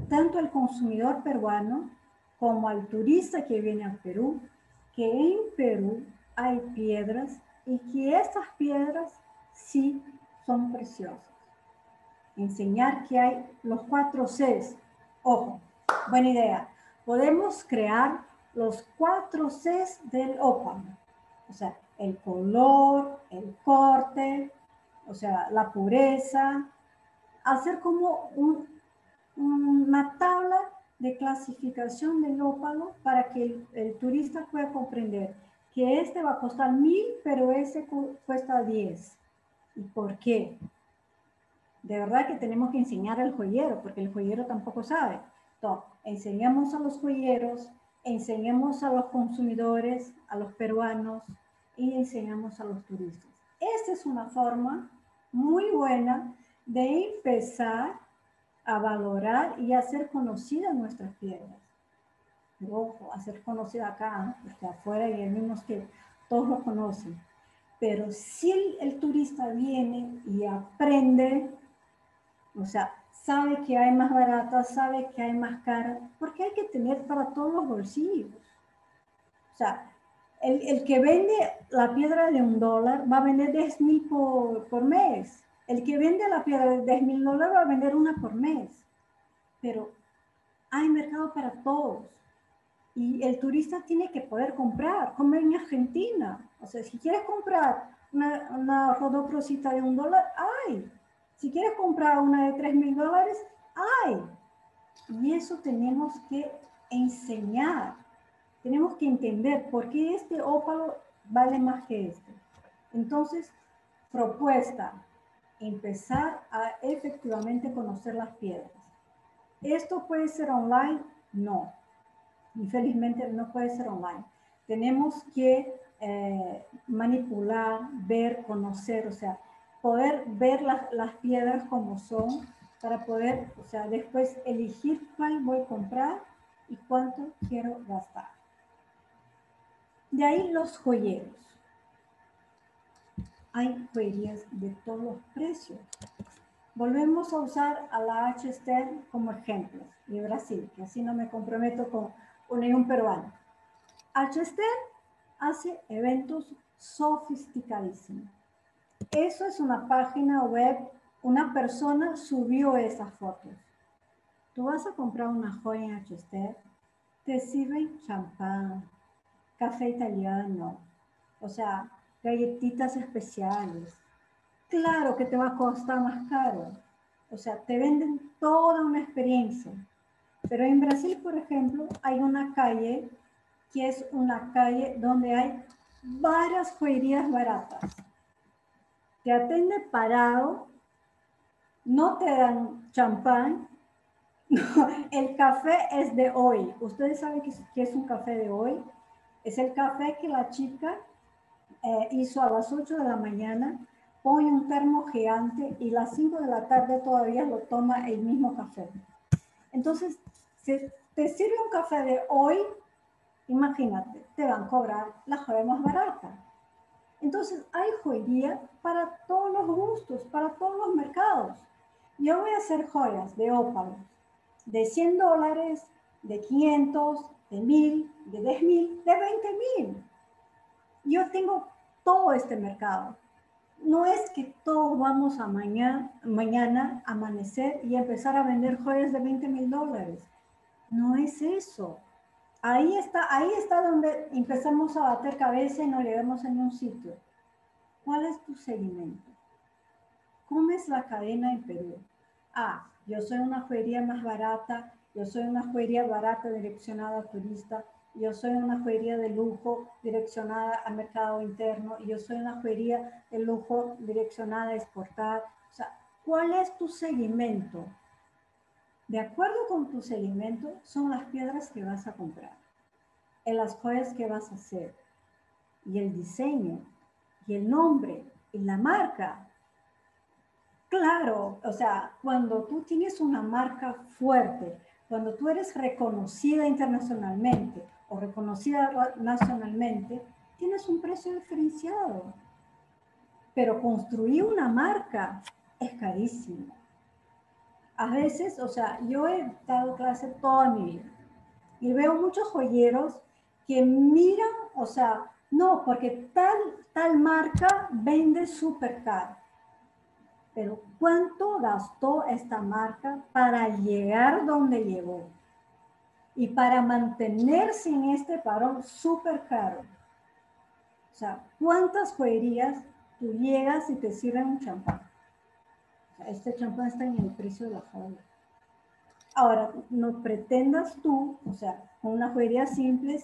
tanto al consumidor peruano como al turista que viene al Perú, que en Perú hay piedras y que estas piedras sí son preciosas. Enseñar que hay los cuatro Cs. Ojo, buena idea. Podemos crear los cuatro Cs del ópalo. O sea, el color, el corte, o sea, la pureza. Hacer como una tabla de clasificación del ópalo para que el, turista pueda comprender que este va a costar mil, pero ese cuesta diez. ¿Y por qué? De verdad que tenemos que enseñar al joyero, porque el joyero tampoco sabe. Entonces, enseñamos a los joyeros, enseñemos a los consumidores, a los peruanos y enseñamos a los turistas. Esta es una forma muy buena de empezar a valorar y hacer conocidas nuestras. Pero ojo, hacer conocida acá, porque afuera y mismo que todos lo conocen. Pero si el, turista viene y aprende, o sea, sabe que hay más barata, sabe que hay más cara, porque hay que tener para todos los bolsillos. O sea, el, el que vende la piedra de un dólar va a vender 10 mil por, por mes. El que vende la piedra de 10 mil dólares va a vender una por mes. Pero hay mercado para todos. Y el turista tiene que poder comprar, como en Argentina. O sea, si quieres comprar una, una rodoprosita de un dólar, hay. Si quieres comprar una de 3 mil dólares, hay. Y eso tenemos que enseñar. Tenemos que entender por qué este ópalo vale más que este. Entonces, propuesta, empezar a efectivamente conocer las piedras. ¿Esto puede ser online? No. Infelizmente no puede ser online. Tenemos que eh, manipular, ver, conocer, o sea, poder ver las, las piedras como son para poder, o sea, después elegir cuál voy a comprar y cuánto quiero gastar. De ahí los joyeros. Hay joyerías de todos los precios. Volvemos a usar a la H. Stern como ejemplo de Brasil, que así no me comprometo con un peruano. H. Stern hace eventos sofisticadísimos. Eso es una página web, una persona subió esas fotos. Tú vas a comprar una joya en H. Stern, te sirven champán, café italiano, o sea, galletitas especiales, claro que te va a costar más caro. O sea, te venden toda una experiencia. Pero en Brasil, por ejemplo, hay una calle que es una calle donde hay varias joyerías baratas. Te atiende parado, no te dan champán, el café es de hoy. ¿Ustedes saben qué es un café de hoy? Es el café que la chica eh, hizo a las 8 de la mañana pone un termo gigante y las 5 de la tarde todavía lo toma el mismo café. Entonces, si te sirve un café de hoy, imagínate, te van a cobrar la joya más barata. Entonces, hay joyería para todos los gustos, para todos los mercados. Yo voy a hacer joyas de ópalo, de 100 dólares, de 500, de 1000, de 10 mil, de 20 mil. Yo tengo todo este mercado no es que todos vamos a mañana, mañana amanecer y empezar a vender joyas de 20 mil dólares. No es eso. Ahí está, ahí está donde empezamos a bater cabeza y no llegamos en un sitio. ¿Cuál es tu seguimiento? ¿Cómo es la cadena en Perú? Ah, yo soy una joyería más barata, yo soy una joyería barata direccionada a turista. yo soy una joyería de lujo direccionada al mercado interno, yo soy una joyería de lujo direccionada a exportar. O sea, ¿cuál es tu seguimiento? De acuerdo con tu seguimiento, son las piedras que vas a comprar, en las joyas que vas a hacer, y el diseño, y el nombre, y la marca. Claro, o sea, cuando tú tienes una marca fuerte, cuando tú eres reconocida internacionalmente o reconocida nacionalmente, tienes un precio diferenciado. Pero construir una marca es carísimo. A veces, o sea, yo he dado clase toda mi vida y veo muchos joyeros que miran, o sea, no, porque tal, tal marca vende súper caro. Pero ¿cuánto gastó esta marca para llegar donde llegó? Y para mantenerse en este parón súper caro. O sea, ¿cuántas joyerías tú llegas y te sirven un champán? Este champán está en el precio de la joya. Ahora, no pretendas tú, o sea, con una joyería simple,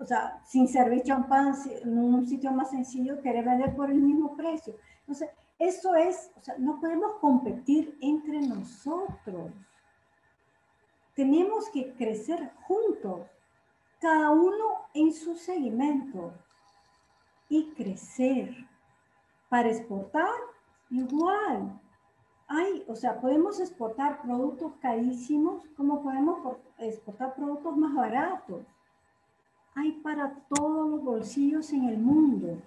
o sea, sin servir champán en un sitio más sencillo, querer vender por el mismo precio. Entonces, eso es, o sea, no podemos competir entre nosotros. Tenemos que crecer juntos, cada uno en su segmento y crecer. Para exportar, igual. Hay, o sea, podemos exportar productos carísimos como podemos exportar productos más baratos. Hay para todos los bolsillos en el mundo.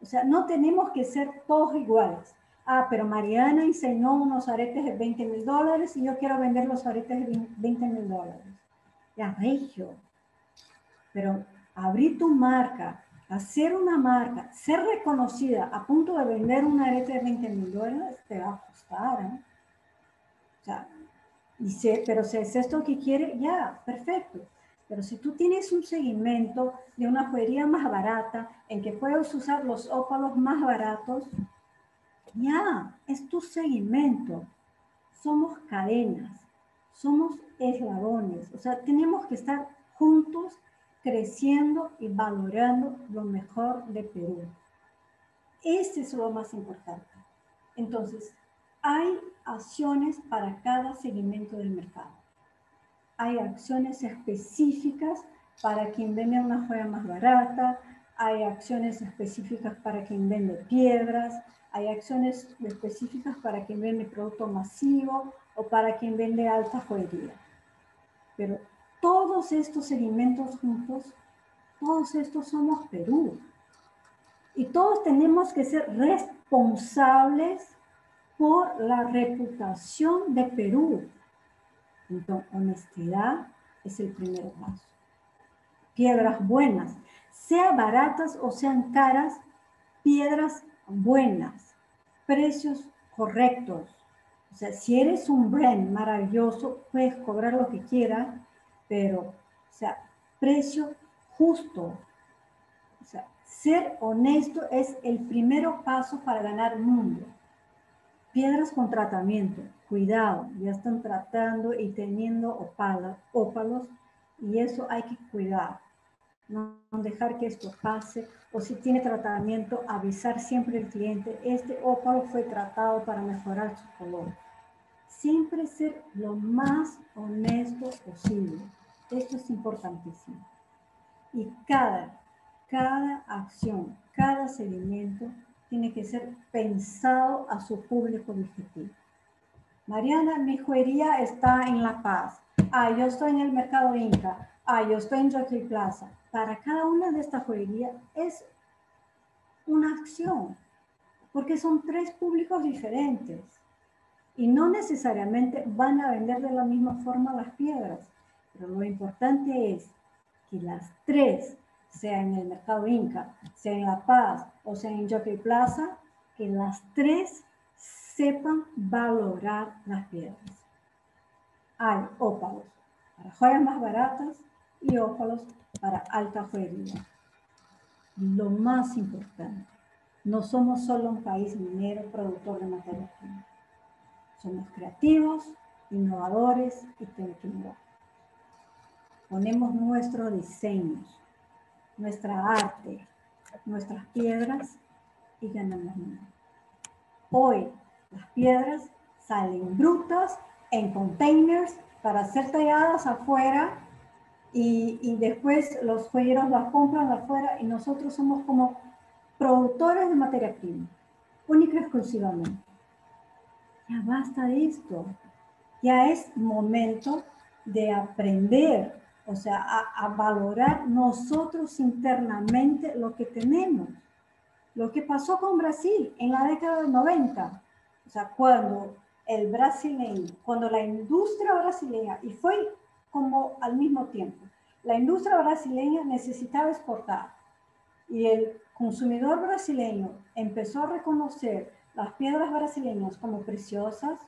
O sea, no tenemos que ser todos iguales. Ah, pero Mariana enseñó unos aretes de 20 mil dólares y yo quiero vender los aretes de 20 mil dólares. Ya, regio. Pero abrir tu marca, hacer una marca, ser reconocida a punto de vender un arete de 20 mil dólares, te va a costar. ¿eh? O sea, y sé, pero si es esto que quiere, ya, perfecto. Pero si tú tienes un seguimiento de una joyería más barata, en que puedes usar los ópalos más baratos, ya, es tu seguimiento. Somos cadenas, somos eslabones. O sea, tenemos que estar juntos creciendo y valorando lo mejor de Perú. Ese es lo más importante. Entonces, hay acciones para cada segmento del mercado hay acciones específicas para quien vende una joya más barata, hay acciones específicas para quien vende piedras, hay acciones específicas para quien vende producto masivo o para quien vende alta joyería. Pero todos estos segmentos juntos, todos estos somos Perú. Y todos tenemos que ser responsables por la reputación de Perú, entonces, honestidad es el primer paso. Piedras buenas, sean baratas o sean caras, piedras buenas, precios correctos. O sea, si eres un brand maravilloso, puedes cobrar lo que quieras, pero, o sea, precio justo. O sea, ser honesto es el primer paso para ganar mundo. Piedras con tratamiento, cuidado, ya están tratando y teniendo ópalos y eso hay que cuidar. No dejar que esto pase o si tiene tratamiento, avisar siempre al cliente, este ópalo fue tratado para mejorar su color. Siempre ser lo más honesto posible. Esto es importantísimo. Y cada, cada acción, cada seguimiento tiene que ser pensado a su público objetivo. Mariana, mi joyería está en La Paz. Ah, yo estoy en el Mercado Inca. Ah, yo estoy en Jockey Plaza. Para cada una de estas joyerías es una acción, porque son tres públicos diferentes y no necesariamente van a vender de la misma forma las piedras, pero lo importante es que las tres sea en el mercado Inca, sea en La Paz o sea en Jockey Plaza, que las tres sepan valorar las piedras. Hay ópalos para joyas más baratas y ópalos para alta joyería. Lo más importante, no somos solo un país minero productor de materia prima. Somos creativos, innovadores y tecnológicos. Ponemos nuestros diseños, nuestra arte, nuestras piedras y ganamos dinero. Hoy las piedras salen brutas en containers para ser talladas afuera y, después los joyeros las compran afuera y nosotros somos como productores de materia prima, única y exclusivamente. Ya basta de esto. Ya es momento de aprender, o sea, a, a valorar nosotros internamente lo que tenemos. Lo que pasó con Brasil en la década del 90, o sea, cuando el brasileño, cuando la industria brasileña, y fue como al mismo tiempo, la industria brasileña necesitaba exportar y el consumidor brasileño empezó a reconocer las piedras brasileñas como preciosas,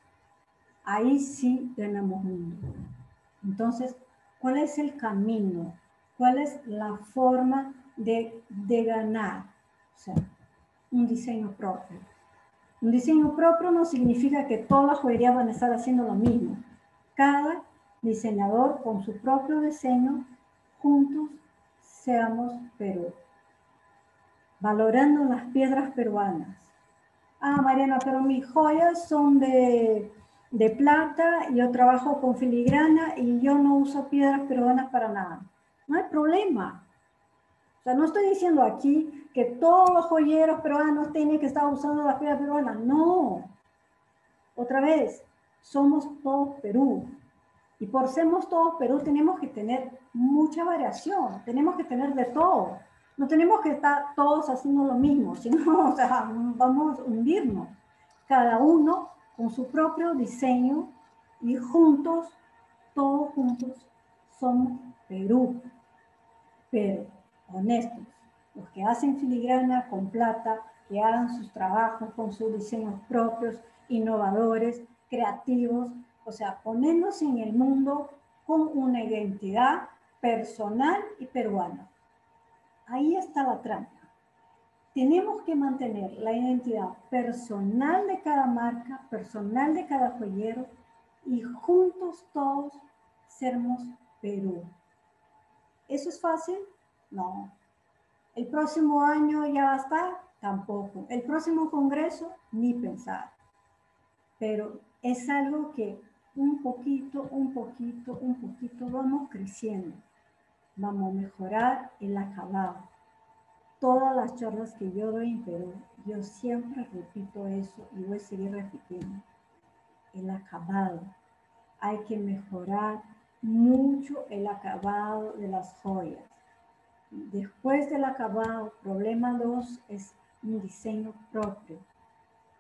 ahí sí ganamos mundo. Entonces, ¿cuál es el camino? ¿Cuál es la forma de, de ganar? O sea, un diseño propio. Un diseño propio no significa que todas las joyerías van a estar haciendo lo mismo. Cada diseñador con su propio diseño, juntos seamos Perú. Valorando las piedras peruanas. Ah, Mariana, pero mis joyas son de, de plata, yo trabajo con filigrana y yo no uso piedras peruanas para nada. No hay problema. O sea, no estoy diciendo aquí que todos los joyeros peruanos tienen que estar usando las piedras peruanas. No. Otra vez, somos todos Perú. Y por sermos todos Perú tenemos que tener mucha variación, tenemos que tener de todo. No tenemos que estar todos haciendo lo mismo, sino o sea, vamos a hundirnos. Cada uno con su propio diseño y juntos, todos juntos, somos Perú. Pero honestos, los que hacen filigrana con plata, que hagan sus trabajos con sus diseños propios, innovadores, creativos, o sea, ponernos en el mundo con una identidad personal y peruana. Ahí está la trampa. Tenemos que mantener la identidad personal de cada marca, personal de cada joyero y juntos todos sermos Perú. ¿Eso es fácil? No. ¿El próximo año ya va a estar? Tampoco. ¿El próximo congreso? Ni pensar. Pero es algo que un poquito, un poquito, un poquito vamos creciendo. Vamos a mejorar el acabado. Todas las charlas que yo doy en Perú, yo siempre repito eso y voy a seguir repitiendo. El acabado. Hay que mejorar mucho el acabado de las joyas. Después del acabado, problema dos es un diseño propio.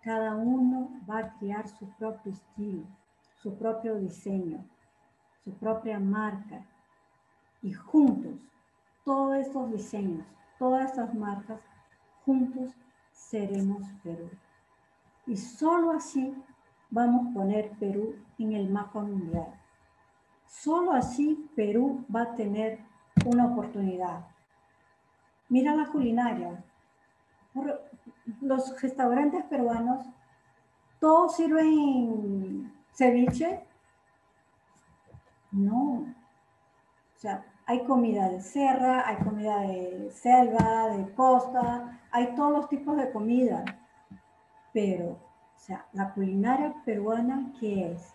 Cada uno va a crear su propio estilo su propio diseño, su propia marca. Y juntos, todos estos diseños, todas estas marcas, juntos seremos Perú. Y solo así vamos a poner Perú en el mapa mundial. Solo así Perú va a tener una oportunidad. Mira la culinaria. Los restaurantes peruanos, todos sirven ceviche, no. O sea, hay comida de serra, hay comida de selva, de costa, hay todos los tipos de comida. Pero, o sea, la culinaria peruana, ¿qué es?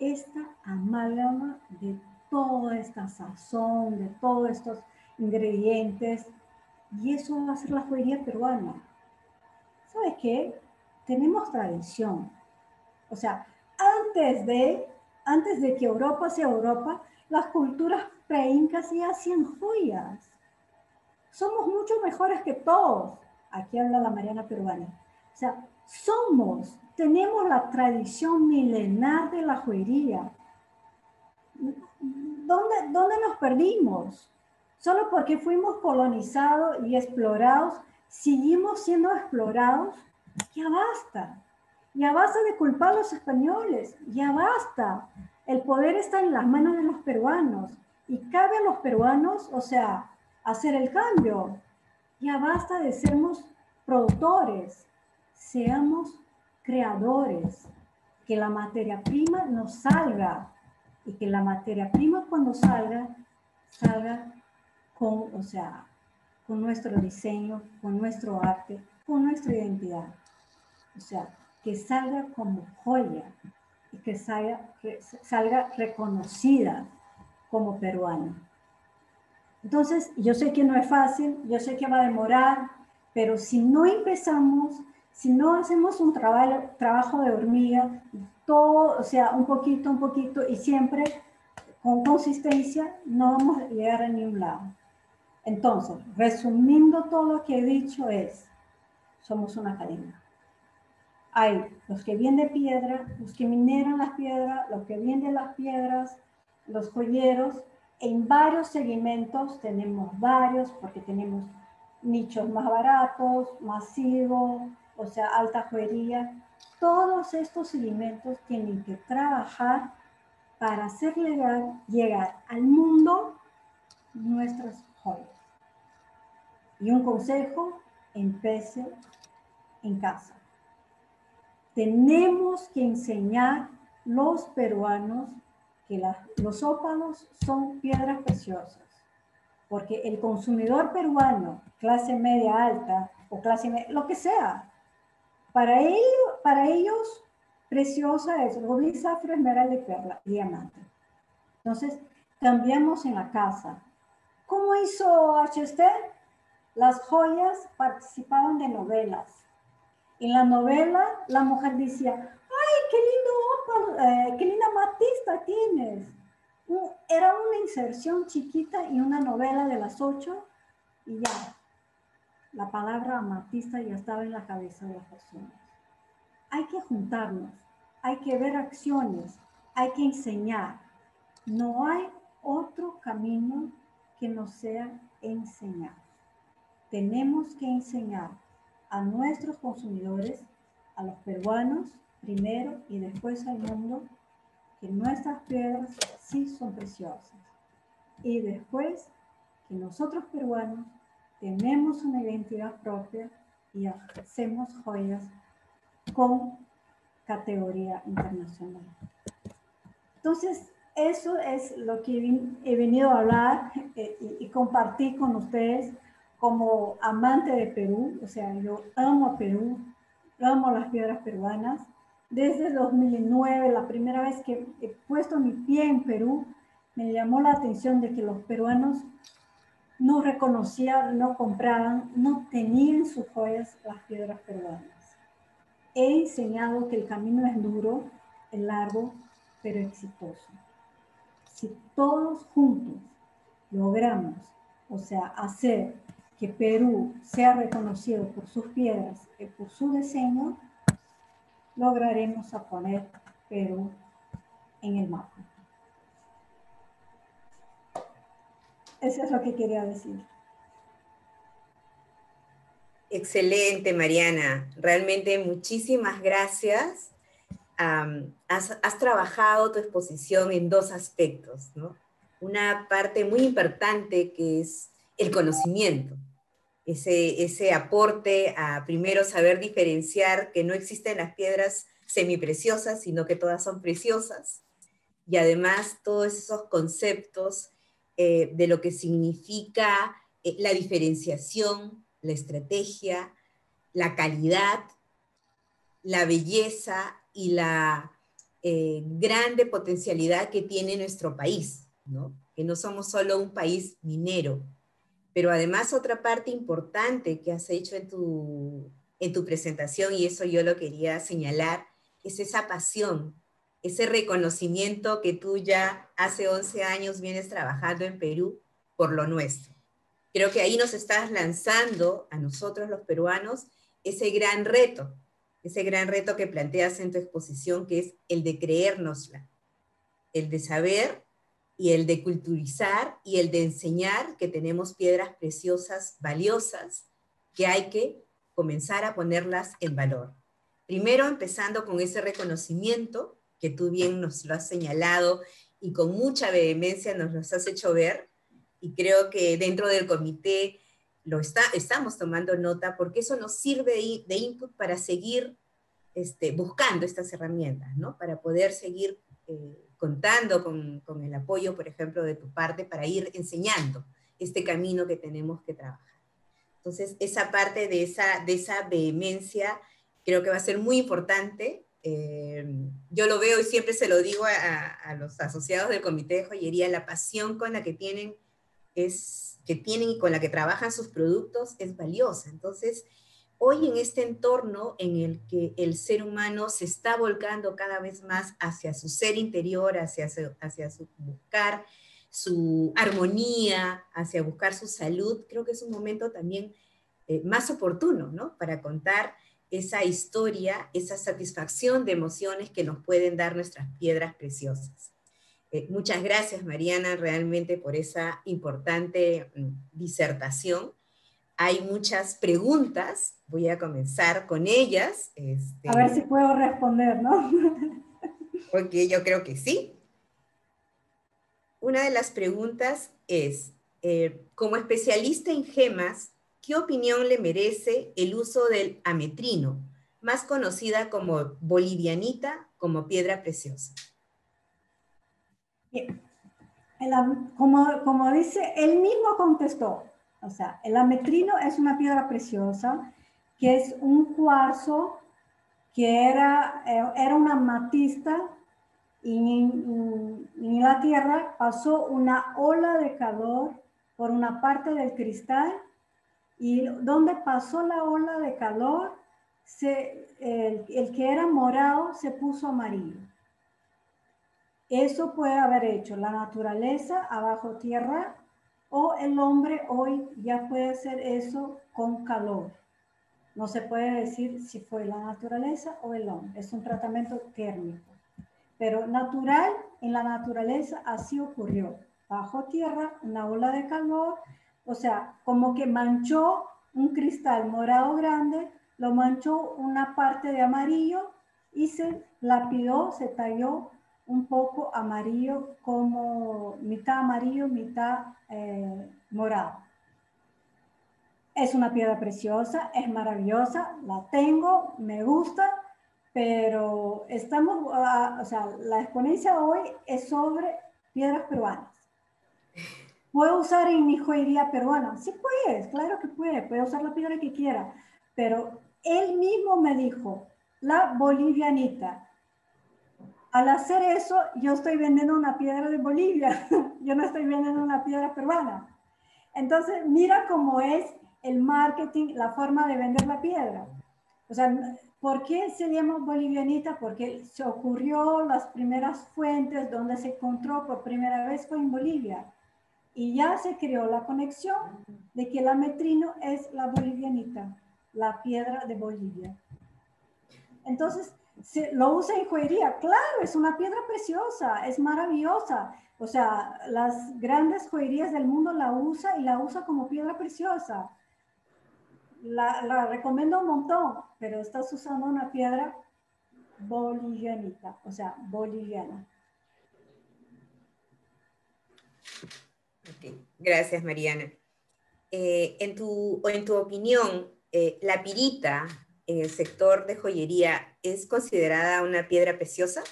Esta amálgama de toda esta sazón, de todos estos ingredientes, y eso va a ser la joyería peruana. ¿Sabes qué? Tenemos tradición. O sea, antes de, antes de que Europa sea Europa, las culturas pre-incas ya hacían joyas. Somos mucho mejores que todos. Aquí habla la Mariana peruana. O sea, somos, tenemos la tradición milenar de la joyería. ¿Dónde, ¿Dónde nos perdimos? Solo porque fuimos colonizados y explorados, seguimos siendo explorados. Ya basta. Ya basta de culpar a los españoles, ya basta. El poder está en las manos de los peruanos y cabe a los peruanos, o sea, hacer el cambio. Ya basta de sermos productores, seamos creadores, que la materia prima nos salga y que la materia prima cuando salga salga con, o sea, con nuestro diseño, con nuestro arte, con nuestra identidad. O sea, que salga como joya y que salga, salga reconocida como peruana. Entonces, yo sé que no es fácil, yo sé que va a demorar, pero si no empezamos, si no hacemos un trabajo, trabajo de hormiga, todo, o sea, un poquito, un poquito, y siempre con consistencia, no vamos a llegar a ningún lado. Entonces, resumiendo todo lo que he dicho es, somos una cadena. Hay los que vienen de piedra, los que mineran las piedras, los que vienen de las piedras, los joyeros. En varios segmentos tenemos varios, porque tenemos nichos más baratos, masivos, o sea, alta joyería. Todos estos segmentos tienen que trabajar para hacer llegar, llegar al mundo nuestras joyas. Y un consejo, empiece en casa. Tenemos que enseñar los peruanos que los ópalos son piedras preciosas, porque el consumidor peruano, clase media alta o clase media, lo que sea, para, ello, para ellos preciosa es rubí, zafiro, esmeralda y perla, diamante. Entonces, cambiamos en la casa. ¿Cómo hizo HST? Las joyas participaban de novelas. En la novela, la mujer decía, ¡ay, qué lindo eh, qué linda matista tienes! Era una inserción chiquita y una novela de las ocho y ya, la palabra amatista ya estaba en la cabeza de las personas. Hay que juntarnos, hay que ver acciones, hay que enseñar. No hay otro camino que no sea enseñar tenemos que enseñar a nuestros consumidores, a los peruanos primero y después al mundo, que nuestras piedras sí son preciosas. Y después que nosotros peruanos tenemos una identidad propia y hacemos joyas con categoría internacional. Entonces, eso es lo que he venido a hablar eh, y compartir con ustedes como amante de Perú, o sea, yo amo a Perú, amo las piedras peruanas. Desde 2009, la primera vez que he puesto mi pie en Perú, me llamó la atención de que los peruanos no reconocían, no compraban, no tenían sus joyas las piedras peruanas. He enseñado que el camino es duro, es largo, pero exitoso. Si todos juntos logramos, o sea, hacer que Perú sea reconocido por sus piedras y por su diseño, lograremos a poner Perú en el mapa. Eso es lo que quería decir. Excelente, Mariana. Realmente muchísimas gracias. has, has, trabajado tu exposición en dos aspectos, ¿no? Una parte muy importante que es el conocimiento, ese, ese aporte a primero saber diferenciar que no existen las piedras semipreciosas, sino que todas son preciosas, y además todos esos conceptos eh, de lo que significa eh, la diferenciación, la estrategia, la calidad, la belleza y la eh, grande potencialidad que tiene nuestro país, ¿no? que no somos solo un país minero, pero además otra parte importante que has hecho en tu, en tu presentación, y eso yo lo quería señalar, es esa pasión, ese reconocimiento que tú ya hace 11 años vienes trabajando en Perú por lo nuestro. Creo que ahí nos estás lanzando a nosotros los peruanos ese gran reto, ese gran reto que planteas en tu exposición, que es el de creérnosla, el de saber y el de culturizar y el de enseñar que tenemos piedras preciosas, valiosas, que hay que comenzar a ponerlas en valor. Primero, empezando con ese reconocimiento que tú bien nos lo has señalado y con mucha vehemencia nos lo has hecho ver, y creo que dentro del comité lo está, estamos tomando nota porque eso nos sirve de input para seguir este, buscando estas herramientas, ¿no? Para poder seguir eh, contando con, con, el apoyo, por ejemplo, de tu parte para ir enseñando este camino que tenemos que trabajar. Entonces, esa parte de esa, de esa vehemencia creo que va a ser muy importante. Eh, yo lo veo y siempre se lo digo a, a, los asociados del Comité de Joyería, la pasión con la que tienen, es, que tienen y con la que trabajan sus productos es valiosa. Entonces, hoy en este entorno en el que el ser humano se está volcando cada vez más hacia su ser interior, hacia hacia su buscar su armonía, hacia buscar su salud, creo que es un momento también eh, más oportuno, ¿no? Para contar esa historia, esa satisfacción de emociones que nos pueden dar nuestras piedras preciosas. Eh, muchas gracias, Mariana, realmente por esa importante mm, disertación. Hay muchas preguntas, voy a comenzar con ellas. Este, a ver si puedo responder, ¿no? Porque yo creo que sí. Una de las preguntas es, eh, como especialista en gemas, ¿qué opinión le merece el uso del ametrino, más conocida como bolivianita, como piedra preciosa? como, como dice, él mismo contestó, o sea, el ametrino es una piedra preciosa, que es un cuarzo que era, eh, era una matista y en, la Tierra pasó una ola de calor por una parte del cristal y donde pasó la ola de calor, se, el, el, que era morado se puso amarillo. Eso puede haber hecho la naturaleza abajo tierra o el hombre hoy ya puede hacer eso con calor. No se puede decir si fue la naturaleza o el hombre. Es un tratamiento térmico. Pero natural, en la naturaleza así ocurrió. Bajo tierra, una ola de calor, o sea, como que manchó un cristal morado grande, lo manchó una parte de amarillo y se lapidó, se talló un poco amarillo, como mitad amarillo, mitad eh, morado. Es una piedra preciosa, es maravillosa, la tengo, me gusta, pero estamos, ah, o sea, la exponencia hoy es sobre piedras peruanas. ¿Puedo usar en mi joyería peruana? Sí puedes, claro que puede, puede usar la piedra que quiera, pero él mismo me dijo, la bolivianita. Al hacer eso, yo estoy vendiendo una piedra de Bolivia, yo no estoy vendiendo una piedra peruana. Entonces, mira cómo es el marketing, la forma de vender la piedra. O sea, ¿Por qué se llama bolivianita? Porque se ocurrió las primeras fuentes donde se encontró por primera vez fue en Bolivia. Y ya se creó la conexión de que el ametrino es la bolivianita, la piedra de Bolivia. Entonces, se lo usa en joyería. Claro, es una piedra preciosa, es maravillosa. O sea, las grandes joyerías del mundo la usa y la usa como piedra preciosa la, recomiendo un montón, pero estás usando una piedra bolivianita, o sea, boliviana. Gracias, Mariana. Eh, en, tu, en tu opinión, eh, ¿la pirita en el sector de joyería es considerada una piedra preciosa?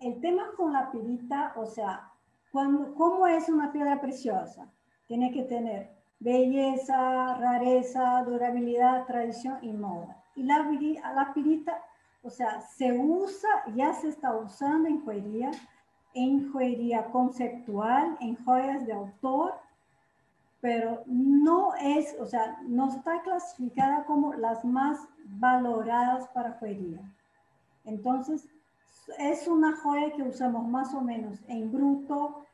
El tema con la pirita, o sea, cuando, ¿cómo es una piedra preciosa? Tiene que tener belleza, rareza, durabilidad, tradición y moda. Y la, la pirita, o sea, se usa, ya se está usando en joyería, en joyería conceptual, en joyas de autor, pero no es, o sea, no está clasificada como las más valoradas para joyería. Entonces, es una joya que usamos más o menos en bruto,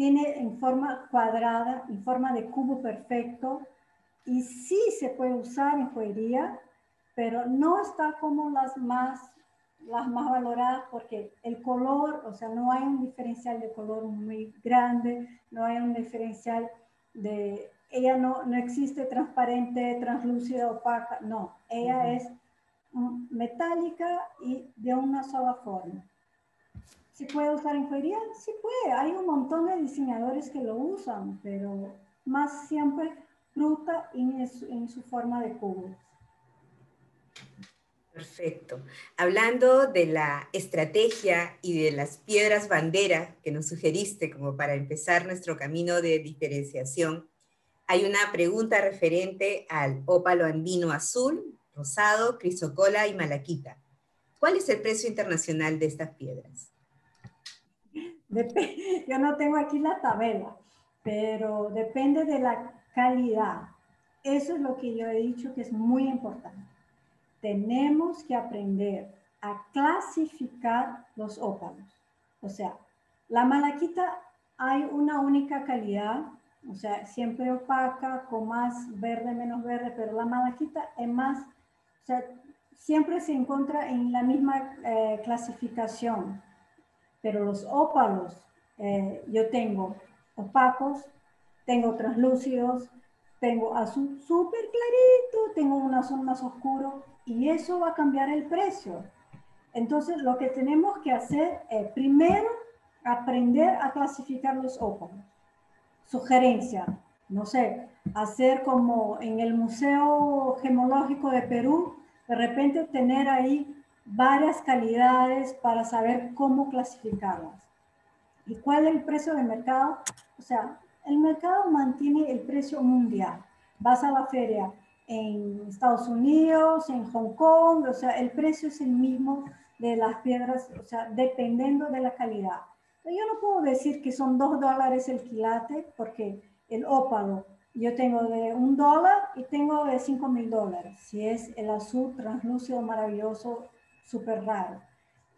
tiene en forma cuadrada, en forma de cubo perfecto, y sí se puede usar en joyería, pero no está como las más, las más valoradas porque el color, o sea, no hay un diferencial de color muy grande, no hay un diferencial de, ella no, no existe transparente, translúcida, opaca, no, ella es metálica y de una sola forma. ¿Se puede usar en joyería? Sí puede. Hay un montón de diseñadores que lo usan, pero más siempre fruta en, su, forma de cubo. Perfecto. Hablando de la estrategia y de las piedras bandera que nos sugeriste como para empezar nuestro camino de diferenciación, hay una pregunta referente al ópalo andino azul, rosado, crisocola y malaquita. ¿Cuál es el precio internacional de estas piedras? Yo no tengo aquí la tabela, pero depende de la calidad. Eso es lo que yo he dicho que es muy importante. Tenemos que aprender a clasificar los ópalos. O sea, la malaquita hay una única calidad, o sea, siempre opaca, con más verde, menos verde, pero la malaquita es más, o sea, siempre se encuentra en la misma eh, clasificación. Pero los ópalos, eh, yo tengo opacos, tengo translúcidos, tengo azul súper clarito, tengo un azul más oscuro y eso va a cambiar el precio. Entonces, lo que tenemos que hacer es primero aprender a clasificar los ópalos. Sugerencia, no sé, hacer como en el Museo Gemológico de Perú, de repente tener ahí varias calidades para saber cómo clasificarlas. ¿Y cuál es el precio del mercado? O sea, el mercado mantiene el precio mundial. Vas a la feria en Estados Unidos, en Hong Kong, o sea, el precio es el mismo de las piedras, o sea, dependiendo de la calidad. Yo no puedo decir que son dos dólares el quilate, porque el ópalo yo tengo de un dólar y tengo de cinco mil dólares, si es el azul translúcido maravilloso, súper raro.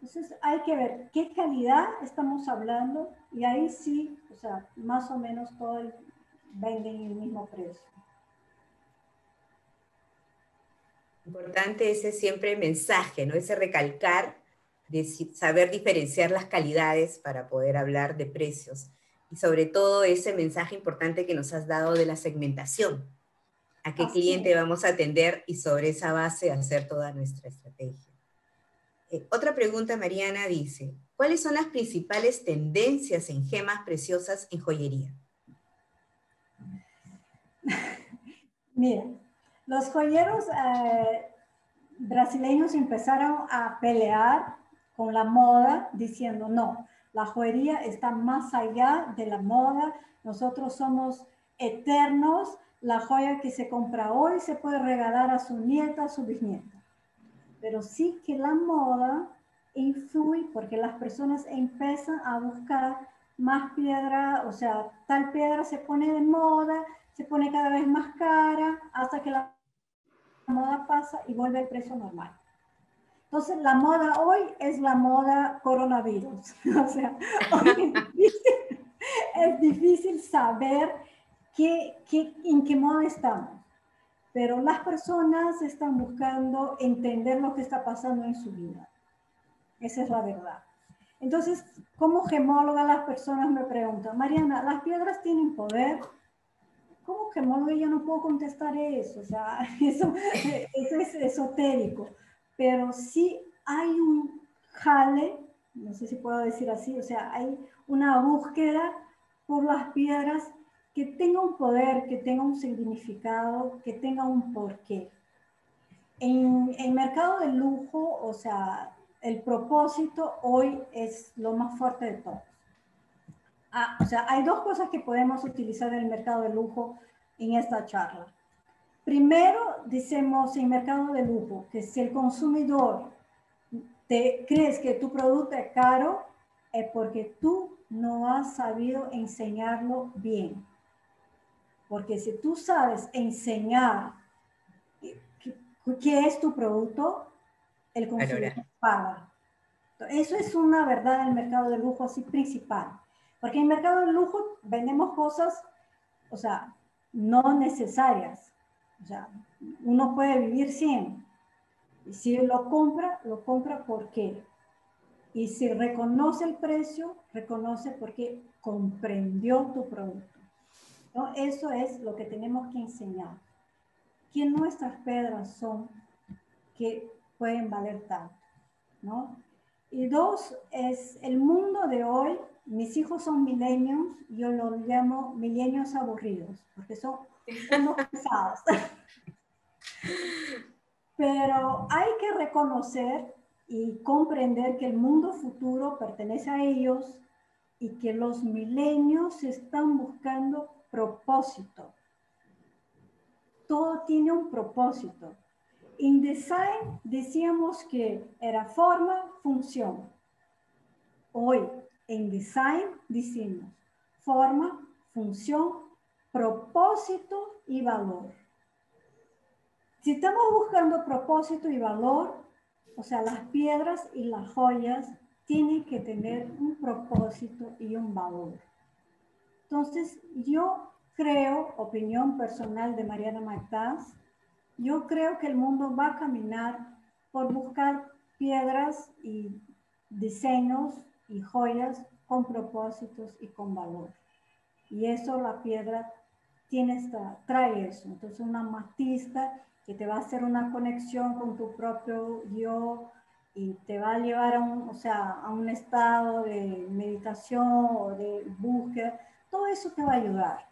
Entonces hay que ver qué calidad estamos hablando y ahí sí, o sea, más o menos todo el, venden el mismo precio. Importante ese siempre mensaje, ¿no? Ese recalcar de saber diferenciar las calidades para poder hablar de precios. Y sobre todo ese mensaje importante que nos has dado de la segmentación. A qué cliente vamos a atender y sobre esa base hacer toda nuestra estrategia. Eh, otra pregunta, Mariana, dice, ¿cuáles son las principales tendencias en gemas preciosas en joyería? Mira, los joyeros eh, brasileños empezaron a pelear con la moda diciendo, no, la joyería está más allá de la moda, nosotros somos eternos, la joya que se compra hoy se puede regalar a su nieta, a su bisnieta pero sí que la moda influye porque las personas empiezan a buscar más piedra, o sea, tal piedra se pone de moda, se pone cada vez más cara, hasta que la moda pasa y vuelve al precio normal. Entonces, la moda hoy es la moda coronavirus. o sea, es, difícil, saber qué, qué, en qué moda estamos pero las personas están buscando entender lo que está pasando en su vida. Esa es la verdad. Entonces, como gemóloga, las personas me preguntan, Mariana, ¿las piedras tienen poder? ¿Cómo gemóloga yo no puedo contestar eso? O sea, eso, eso es esotérico. Pero sí hay un jale, no sé si puedo decir así, o sea, hay una búsqueda por las piedras que tenga un poder, que tenga un significado, que tenga un porqué. En el mercado del lujo, o sea, el propósito hoy es lo más fuerte de todo. Ah, o sea, hay dos cosas que podemos utilizar en el mercado de lujo en esta charla. Primero, decimos en mercado de lujo que si el consumidor te crees que tu producto es caro, es porque tú no has sabido enseñarlo bien. Porque si tú sabes enseñar qué, es tu producto, el consumidor paga. Eso es una verdad en el mercado de lujo así principal. Porque en el mercado de lujo vendemos cosas, o sea, no necesarias. O sea, uno puede vivir sin. Y si lo compra, lo compra porque. Y si reconoce el precio, reconoce porque comprendió tu producto. Eso es lo que tenemos que enseñar. Que nuestras piedras son que pueden valer tanto, ¿no? Y dos, es el mundo de hoy, mis hijos son milenios, yo los llamo milenios aburridos, porque son unos pesados. pero hay que reconocer y comprender que el mundo futuro pertenece a ellos y que los milenios están buscando propósito. Todo tiene un propósito. En design decíamos que era forma, función. Hoy en design decimos forma, función, propósito y valor. Si estamos buscando propósito y valor, o sea, las piedras y las joyas tienen que tener un propósito y un valor. Entonces, yo creo, opinión personal de Mariana Mactaz, yo creo que el mundo va a caminar por buscar piedras y diseños y joyas con propósitos y con valor. Y eso la piedra tiene esta, trae eso. Entonces una matista que te va a hacer una conexión con tu propio yo y te va a llevar a un, o sea, a un estado de meditación o de búsqueda. Todo eso te va a ayudar.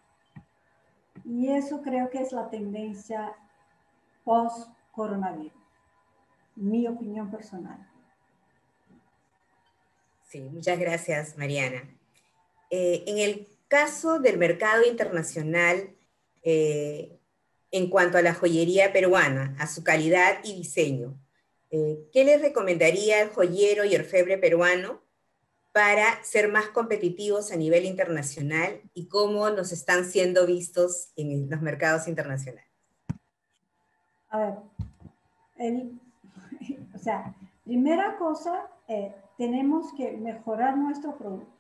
Y eso creo que es la tendencia post-coronavirus. Mi opinión personal. Sí, muchas gracias, Mariana. Eh, en el caso del mercado internacional, eh, en cuanto a la joyería peruana, a su calidad y diseño, eh, ¿qué les recomendaría el joyero y orfebre peruano para ser más competitivos a nivel internacional y cómo nos están siendo vistos en los mercados internacionales? A ver, o sea, primera cosa, tenemos que mejorar nuestro producto.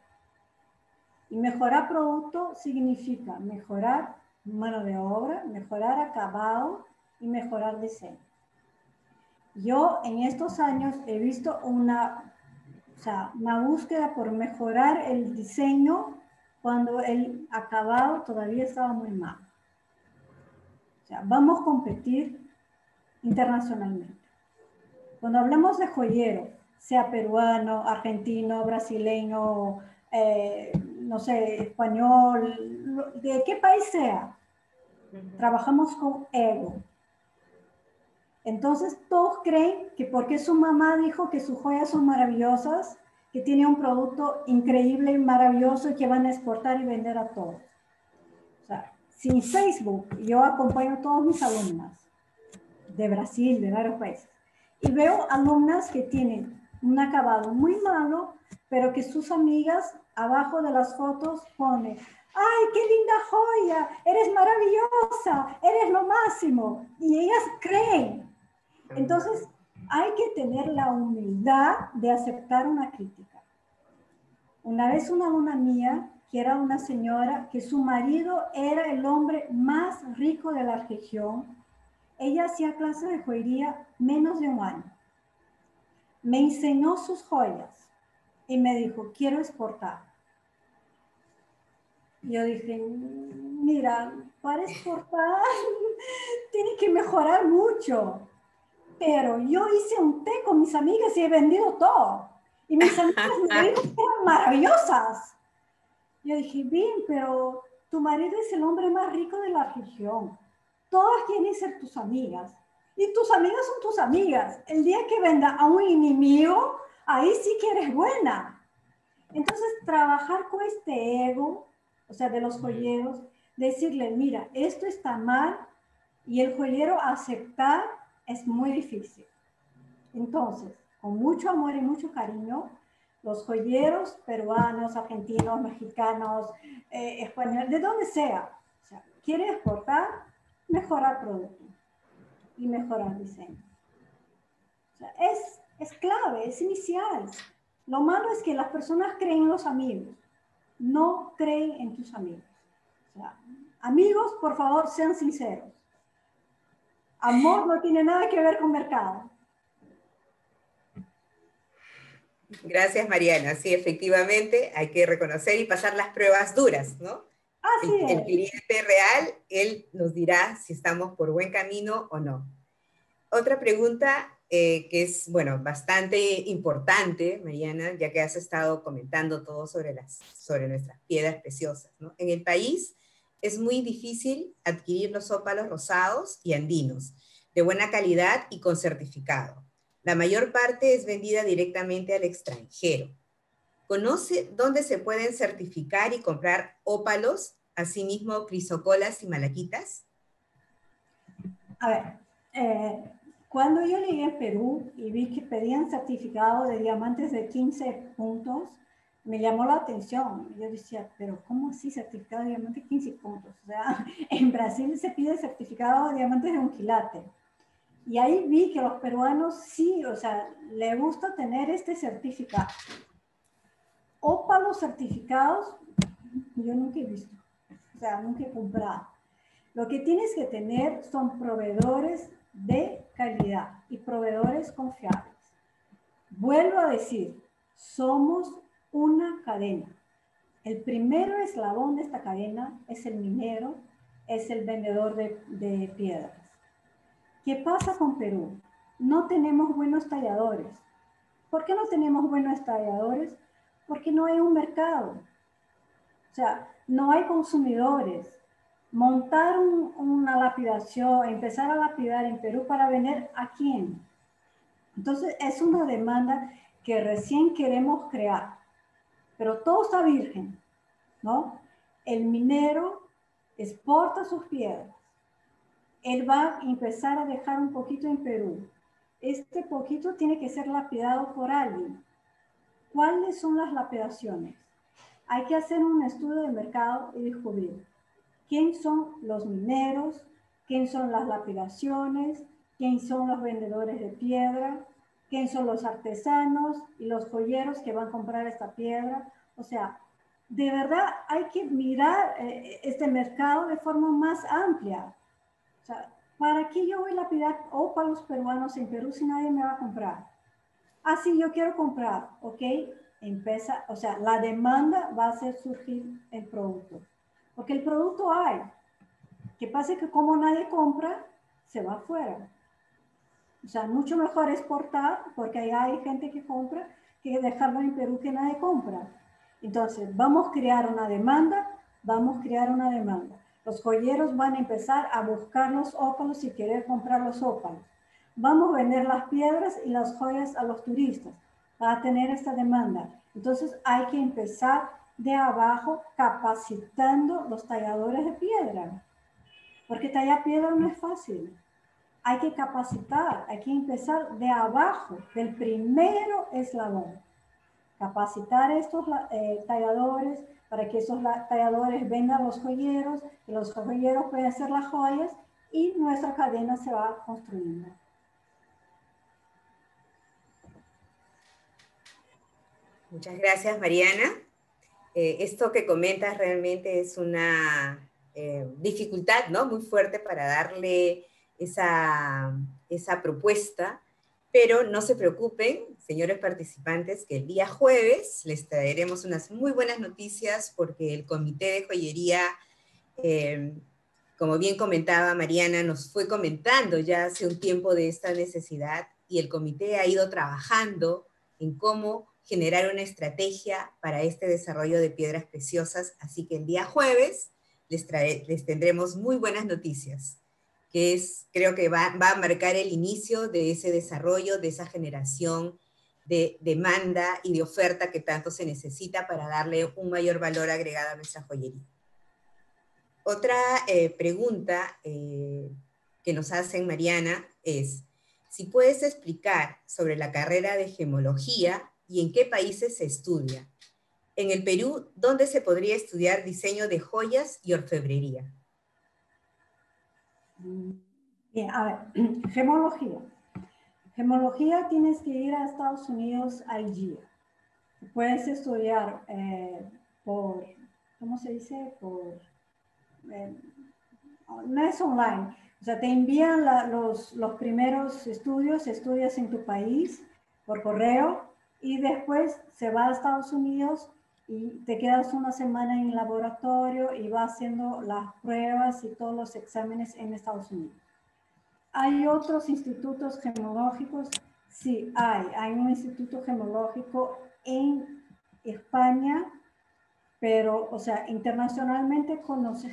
Y mejorar producto significa mejorar mano de obra, mejorar acabado y mejorar diseño. Yo en estos años he visto una, o sea, una búsqueda por mejorar el diseño cuando el acabado todavía estaba muy mal. O sea, vamos a competir internacionalmente. Cuando hablamos de joyero, sea peruano, argentino, brasileño, eh, no sé, español, de qué país sea, trabajamos con ego. Entonces todos creen que porque su mamá dijo que sus joyas son maravillosas, que tiene un producto increíble y maravilloso y que van a exportar y vender a todos. Sin Facebook, yo acompaño a todos mis alumnas de Brasil, de varios países, y veo alumnas que tienen un acabado muy malo, pero que sus amigas abajo de las fotos ponen, ¡ay, qué linda joya! Eres maravillosa, eres lo máximo. Y ellas creen. Entonces, hay que tener la humildad de aceptar una crítica. Una vez una alumna mía, que era una señora, que su marido era el hombre más rico de la región, ella hacía clases de joyería menos de un año me enseñó sus joyas y me dijo, quiero exportar. Yo dije, mira, para exportar tiene que mejorar mucho. Pero yo hice un té con mis amigas y he vendido todo. Y mis amigas me dijeron que eran maravillosas. Yo dije, bien, pero tu marido es el hombre más rico de la región. Todas quieren ser tus amigas. Y tus amigas son tus amigas. El día que venda a un enemigo, ahí sí que eres buena. Entonces, trabajar con este ego, o sea, de los joyeros, decirle, mira, esto está mal, y el joyero aceptar es muy difícil. Entonces, con mucho amor y mucho cariño, los joyeros peruanos, argentinos, mexicanos, eh, españoles, de donde sea, o sea, quiere exportar, mejorar producto y mejorar diseño. es, es clave, es inicial. Lo malo es que las personas creen en los amigos, no creen en tus amigos. amigos, por favor, sean sinceros. Amor no tiene nada que ver con mercado. Gracias, Mariana. Sí, efectivamente, hay que reconocer y pasar las pruebas duras, ¿no? el, cliente real, él nos dirá si estamos por buen camino o no. Otra pregunta eh, que es, bueno, bastante importante, Mariana, ya que has estado comentando todo sobre, las, sobre nuestras piedras preciosas. En el país es muy difícil adquirir los ópalos rosados y andinos, de buena calidad y con certificado. La mayor parte es vendida directamente al extranjero. ¿Conoce dónde se pueden certificar y comprar ópalos, asimismo crisocolas y malaquitas? A ver, eh, cuando yo llegué a Perú y vi que pedían certificado de diamantes de 15 puntos, me llamó la atención. Yo decía, pero ¿cómo así certificado de diamantes de 15 puntos? O sea, en Brasil se pide certificado de diamantes de un quilate. Y ahí vi que los peruanos sí, o sea, le gusta tener este certificado. Ópalos certificados, yo nunca he visto, o sea, nunca he comprado. Lo que tienes que tener son proveedores de calidad y proveedores confiables. Vuelvo a decir, somos una cadena. El primer eslabón de esta cadena es el minero, es el vendedor de, de piedras. ¿Qué pasa con Perú? No tenemos buenos talladores. ¿Por qué no tenemos buenos talladores? Porque no hay un mercado. O sea, no hay consumidores. Montar una lapidación, empezar a lapidar en Perú para vender a quién. Entonces, es una demanda que recién queremos crear. Pero todo está virgen, ¿no? El minero exporta sus piedras él va a empezar a dejar un poquito en Perú. Este poquito tiene que ser lapidado por alguien. ¿Cuáles son las lapidaciones? Hay que hacer un estudio de mercado y descubrir quién son los mineros, quién son las lapidaciones, quién son los vendedores de piedra, quién son los artesanos y los joyeros que van a comprar esta piedra. O sea, de verdad hay que mirar eh, este mercado de forma más amplia o sea, ¿para qué yo voy a lapidar ópalos peruanos en Perú si nadie me va a comprar? Ah, sí, yo quiero comprar, ¿ok? Empieza, o sea, la demanda va a hacer surgir el producto. Porque el producto hay. Que pase que como nadie compra, se va afuera. O sea, mucho mejor exportar porque ahí hay gente que compra que dejarlo en Perú que nadie compra. Entonces, vamos a crear una demanda, vamos a crear una demanda. Los joyeros van a empezar a buscar los ópalos y querer comprar los ópalos. Vamos a vender las piedras y las joyas a los turistas para tener esta demanda. Entonces hay que empezar de abajo capacitando los talladores de piedra. Porque tallar piedra no es fácil. Hay que capacitar, hay que empezar de abajo, del primero eslabón. Capacitar estos eh, talladores, para que esos talladores vendan los joyeros, que los joyeros puedan hacer las joyas y nuestra cadena se va construyendo. Muchas gracias, Mariana. Eh, esto que comentas realmente es una eh, dificultad ¿no? muy fuerte para darle esa, esa propuesta pero no se preocupen, señores participantes, que el día jueves les traeremos unas muy buenas noticias porque el Comité de Joyería, eh, como bien comentaba Mariana, nos fue comentando ya hace un tiempo de esta necesidad y el comité ha ido trabajando en cómo generar una estrategia para este desarrollo de piedras preciosas. Así que el día jueves les, les tendremos muy buenas noticias que es, creo que va, a marcar el inicio de ese desarrollo, de esa generación de demanda y de oferta que tanto se necesita para darle un mayor valor agregado a nuestra joyería. Otra eh, pregunta eh, que nos hacen, Mariana, es si puedes explicar sobre la carrera de gemología y en qué países se estudia. En el Perú, ¿dónde se podría estudiar diseño de joyas y orfebrería? Bien, a ver, gemología. Gemología tienes que ir a Estados Unidos al GIA. Puedes estudiar eh, por, ¿cómo se dice? Por, eh, no es online. O sea, te envían los, los primeros estudios, estudias en tu país por correo y después se va a Estados Unidos y te quedas una semana en el laboratorio y vas haciendo las pruebas y todos los exámenes en Estados Unidos. ¿Hay otros institutos gemológicos? Sí, hay. Hay un instituto gemológico en España, pero, o sea, internacionalmente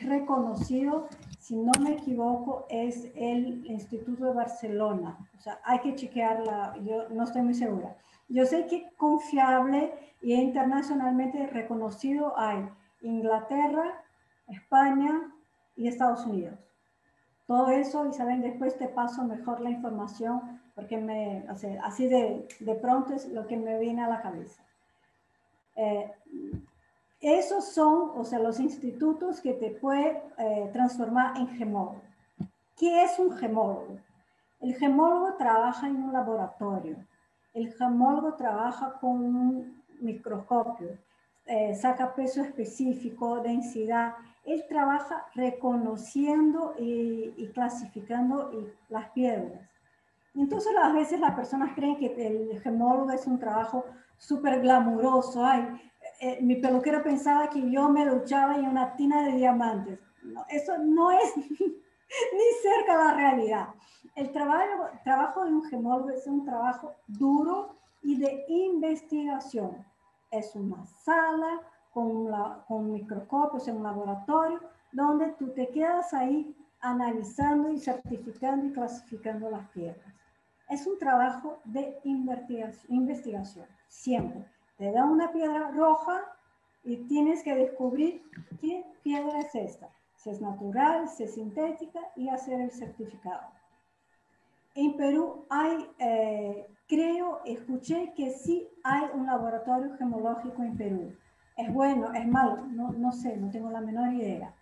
reconocido, si no me equivoco, es el Instituto de Barcelona. O sea, hay que chequearla, yo no estoy muy segura. Yo sé que confiable y internacionalmente reconocido hay Inglaterra, España y Estados Unidos. Todo eso, Isabel, después te paso mejor la información porque me, así de, de, pronto es lo que me viene a la cabeza. Eh, esos son, o sea, los institutos que te pueden eh, transformar en gemólogo. ¿Qué es un gemólogo? El gemólogo trabaja en un laboratorio. El gemólogo trabaja con un microscopio, eh, saca peso específico, densidad. Él trabaja reconociendo y, clasificando las piedras. Entonces, a veces las personas creen que el gemólogo es un trabajo súper glamuroso. Ay, eh, mi peluquero pensaba que yo me duchaba en una tina de diamantes. eso no es ni cerca de la realidad. El trabajo, trabajo de un gemólogo es un trabajo duro y de investigación. Es una sala con, la, con microscopios en un laboratorio donde tú te quedas ahí analizando y certificando y clasificando las piedras. Es un trabajo de investigación, siempre te da una piedra roja y tienes que descubrir qué piedra es esta, si es natural, si es sintética y hacer el certificado. En Perú hay, eh, creo, escuché que sí hay un laboratorio gemológico en Perú. ¿Es bueno? ¿Es malo? No, no sé, no tengo la menor idea.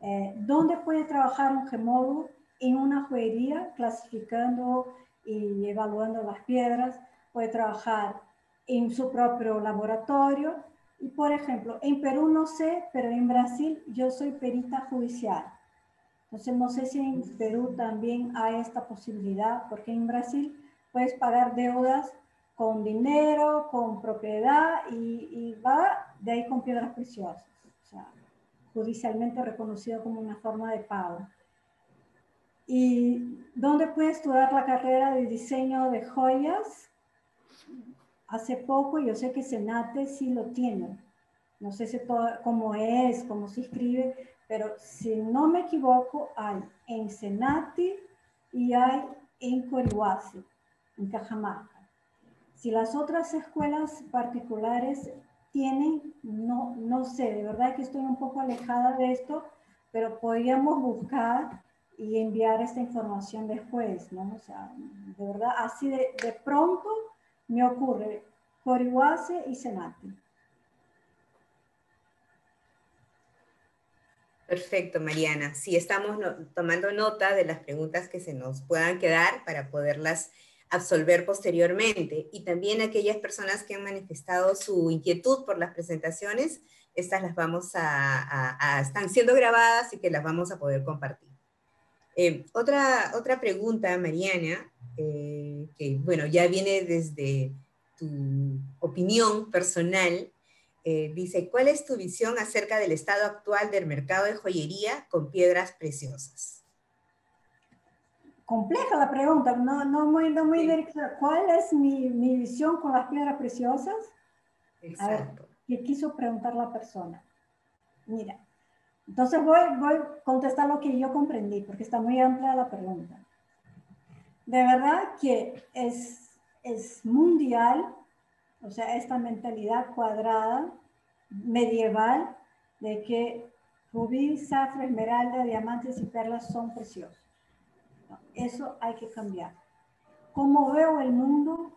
Eh, ¿Dónde puede trabajar un gemólogo? En una joyería, clasificando y evaluando las piedras. Puede trabajar en su propio laboratorio. Y por ejemplo, en Perú no sé, pero en Brasil yo soy perita judicial. Entonces no sé si en Perú también hay esta posibilidad, porque en Brasil puedes pagar deudas con dinero, con propiedad y, va de ahí con piedras preciosas. O sea, judicialmente reconocido como una forma de pago. ¿Y dónde puedes estudiar la carrera de diseño de joyas? Hace poco, yo sé que Senate sí lo tiene. No sé cómo es, cómo se escribe, pero si no me equivoco, hay en Senati y hay en Corihuasi, en Cajamarca. Si las otras escuelas particulares tienen, no, no sé, de verdad que estoy un poco alejada de esto, pero podríamos buscar y enviar esta información después, ¿no? O sea, de verdad, así de pronto me ocurre Corihuase y Senati. Perfecto, Mariana. Sí, estamos tomando nota de las preguntas que se nos puedan quedar para poderlas absolver posteriormente. Y también aquellas personas que han manifestado su inquietud por las presentaciones, estas las vamos a, están siendo grabadas y que las vamos a poder compartir. Eh, otra, otra pregunta, Mariana, eh, que bueno, ya viene desde tu opinión personal. Eh, dice, ¿cuál es tu visión acerca del estado actual del mercado de joyería con piedras preciosas? Compleja la pregunta, no, no muy, no muy directa. ¿Cuál es mi, mi, visión con las piedras preciosas? Exacto. ¿qué quiso preguntar la persona? Mira, entonces voy, voy a contestar lo que yo comprendí, porque está muy amplia la pregunta. De verdad que es es mundial, o sea, esta mentalidad cuadrada, medieval, de que rubí, zafra, esmeralda, diamantes y perlas son preciosos. Eso hay que cambiar. Como veo el mundo,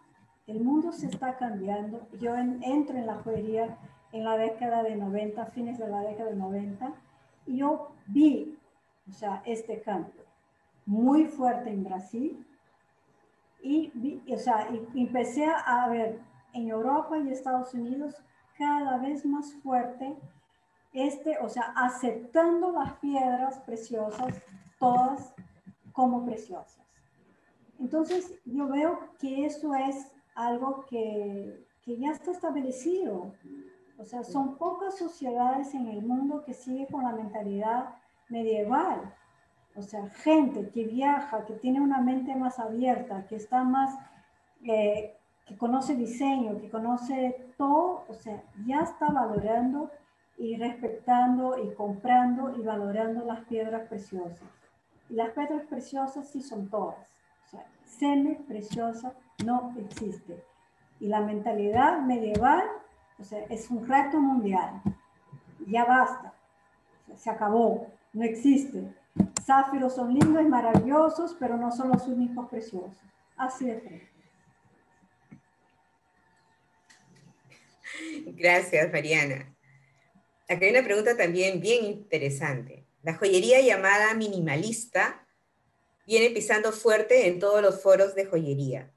el mundo se está cambiando. Yo entro en la joyería en la década de 90, fines de la década de 90, y yo vi, sea, este cambio muy fuerte en Brasil, y, o sea, empecé a ver en Europa y Estados Unidos cada vez más fuerte este, o sea, aceptando las piedras preciosas, todas como preciosas. Entonces, yo veo que eso es algo que, que ya está establecido. O sea, son pocas sociedades en el mundo que siguen con la mentalidad medieval. O sea, gente que viaja, que tiene una mente más abierta, que está más, eh, que conoce diseño, que conoce todo, o sea, ya está valorando y respetando y comprando y valorando las piedras preciosas. Y las piedras preciosas sí son todas. O sea, semi preciosa no existe. Y la mentalidad medieval, o sea, es un reto mundial. Ya basta. se acabó. No existe. Záfiros son lindos y maravillosos, pero no son los únicos preciosos. Así de frente. Gracias, Mariana. Aquí hay una pregunta también bien interesante. La joyería llamada minimalista viene pisando fuerte en todos los foros de joyería,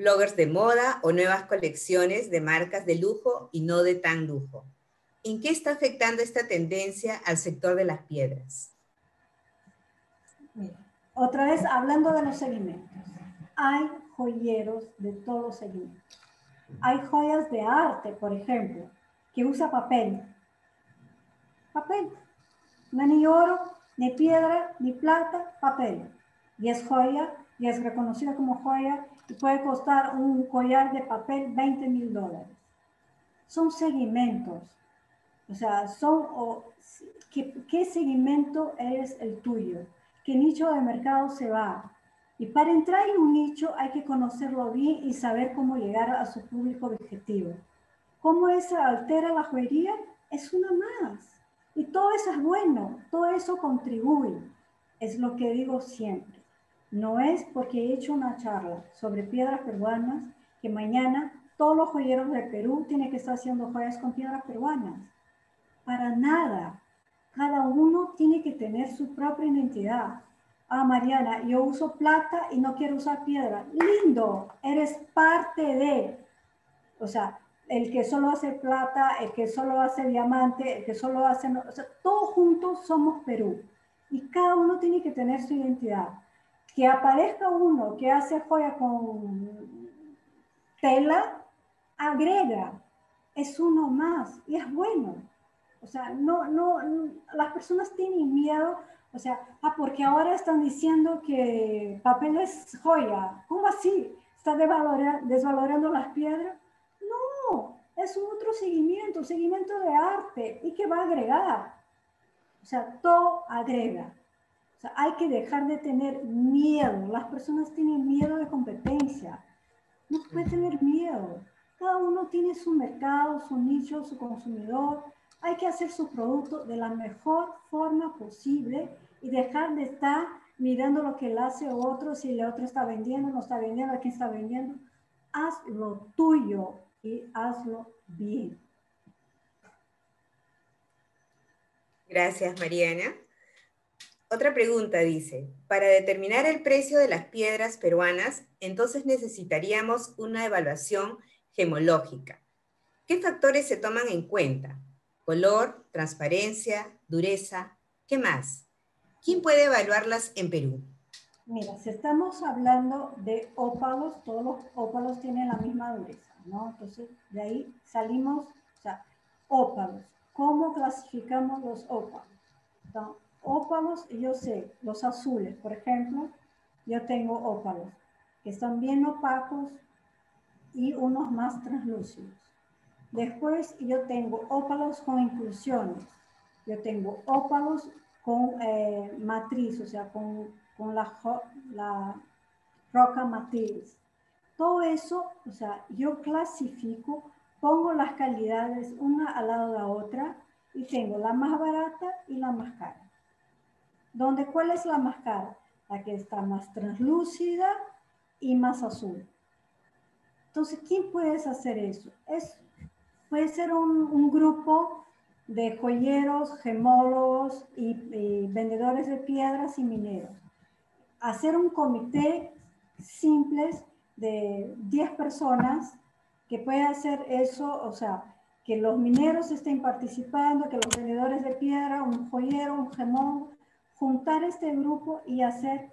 bloggers de moda o nuevas colecciones de marcas de lujo y no de tan lujo. ¿En qué está afectando esta tendencia al sector de las piedras? Otra vez, hablando de los segmentos. Hay joyeros de todos los. Hay joyas de arte, por ejemplo, que usa papel. Papel. No ni oro, ni piedra, ni plata, papel. Y es joya, y es reconocida como joya, puede costar un collar de papel 20 mil dólares. Son segmentos. O sea, son, ¿qué, ¿qué segmento es el tuyo? ¿Qué nicho de mercado se va? Y para entrar en un nicho hay que conocerlo bien y saber cómo llegar a su público objetivo. ¿Cómo eso altera la joyería? Es una más. Y todo eso es bueno, todo eso contribuye. Es lo que digo siempre. No es porque he hecho una charla sobre piedras peruanas que mañana todos los joyeros de Perú tienen que estar haciendo joyas con piedras peruanas. Para nada. Cada uno tiene que tener su propia identidad. Ah, Mariana, yo uso plata y no quiero usar piedra. Lindo, eres parte de. O sea, el que solo hace plata, el que solo hace diamante, el que solo hace... O sea, todos juntos somos Perú. Y cada uno tiene que tener su identidad. Que aparezca uno que hace joya con tela, agrega. Es uno más y es bueno. O sea, no, no, las personas tienen miedo, o sea, ah, porque ahora están diciendo que papel es joya. ¿Cómo así? ¿Está desvalorando las piedras? No, es un otro seguimiento, seguimiento de arte. ¿Y qué va a agregar? O sea, todo agrega. O sea, hay que dejar de tener miedo. Las personas tienen miedo de competencia. No puede tener miedo. Cada uno tiene su mercado, su nicho, su consumidor hay que hacer su producto de la mejor forma posible y dejar de estar mirando lo que hace otro, si el otro está vendiendo, no está vendiendo, a quién está vendiendo. Haz lo tuyo y hazlo bien. Gracias, Mariana. Otra pregunta dice, para determinar el precio de las piedras peruanas, entonces necesitaríamos una evaluación gemológica. ¿Qué factores se toman en cuenta? color, transparencia, dureza. ¿Qué más? ¿Quién puede evaluarlas en Perú? Mira, si estamos hablando de ópalos, todos los ópalos tienen la misma dureza, ¿no? Entonces, de ahí salimos, o sea, ópalos. ¿Cómo clasificamos los ópalos? Ópalos, yo sé, los azules, por ejemplo, yo tengo ópalos que están bien opacos y unos más translúcidos. Después yo tengo ópalos con inclusiones. Yo tengo ópalos con eh, matriz, o sea, con, con la, la, roca matriz. Todo eso, o sea, yo clasifico, pongo las calidades una al lado de la otra y tengo la más barata y la más cara. ¿Dónde cuál es la más cara? La que está más translúcida y más azul. Entonces, ¿quién puede hacer eso? Es puede ser un, grupo de joyeros, gemólogos y, vendedores de piedras y mineros. Hacer un comité simple de 10 personas que pueda hacer eso, o sea, que los mineros estén participando, que los vendedores de piedra, un joyero, un gemólogo, juntar este grupo y hacer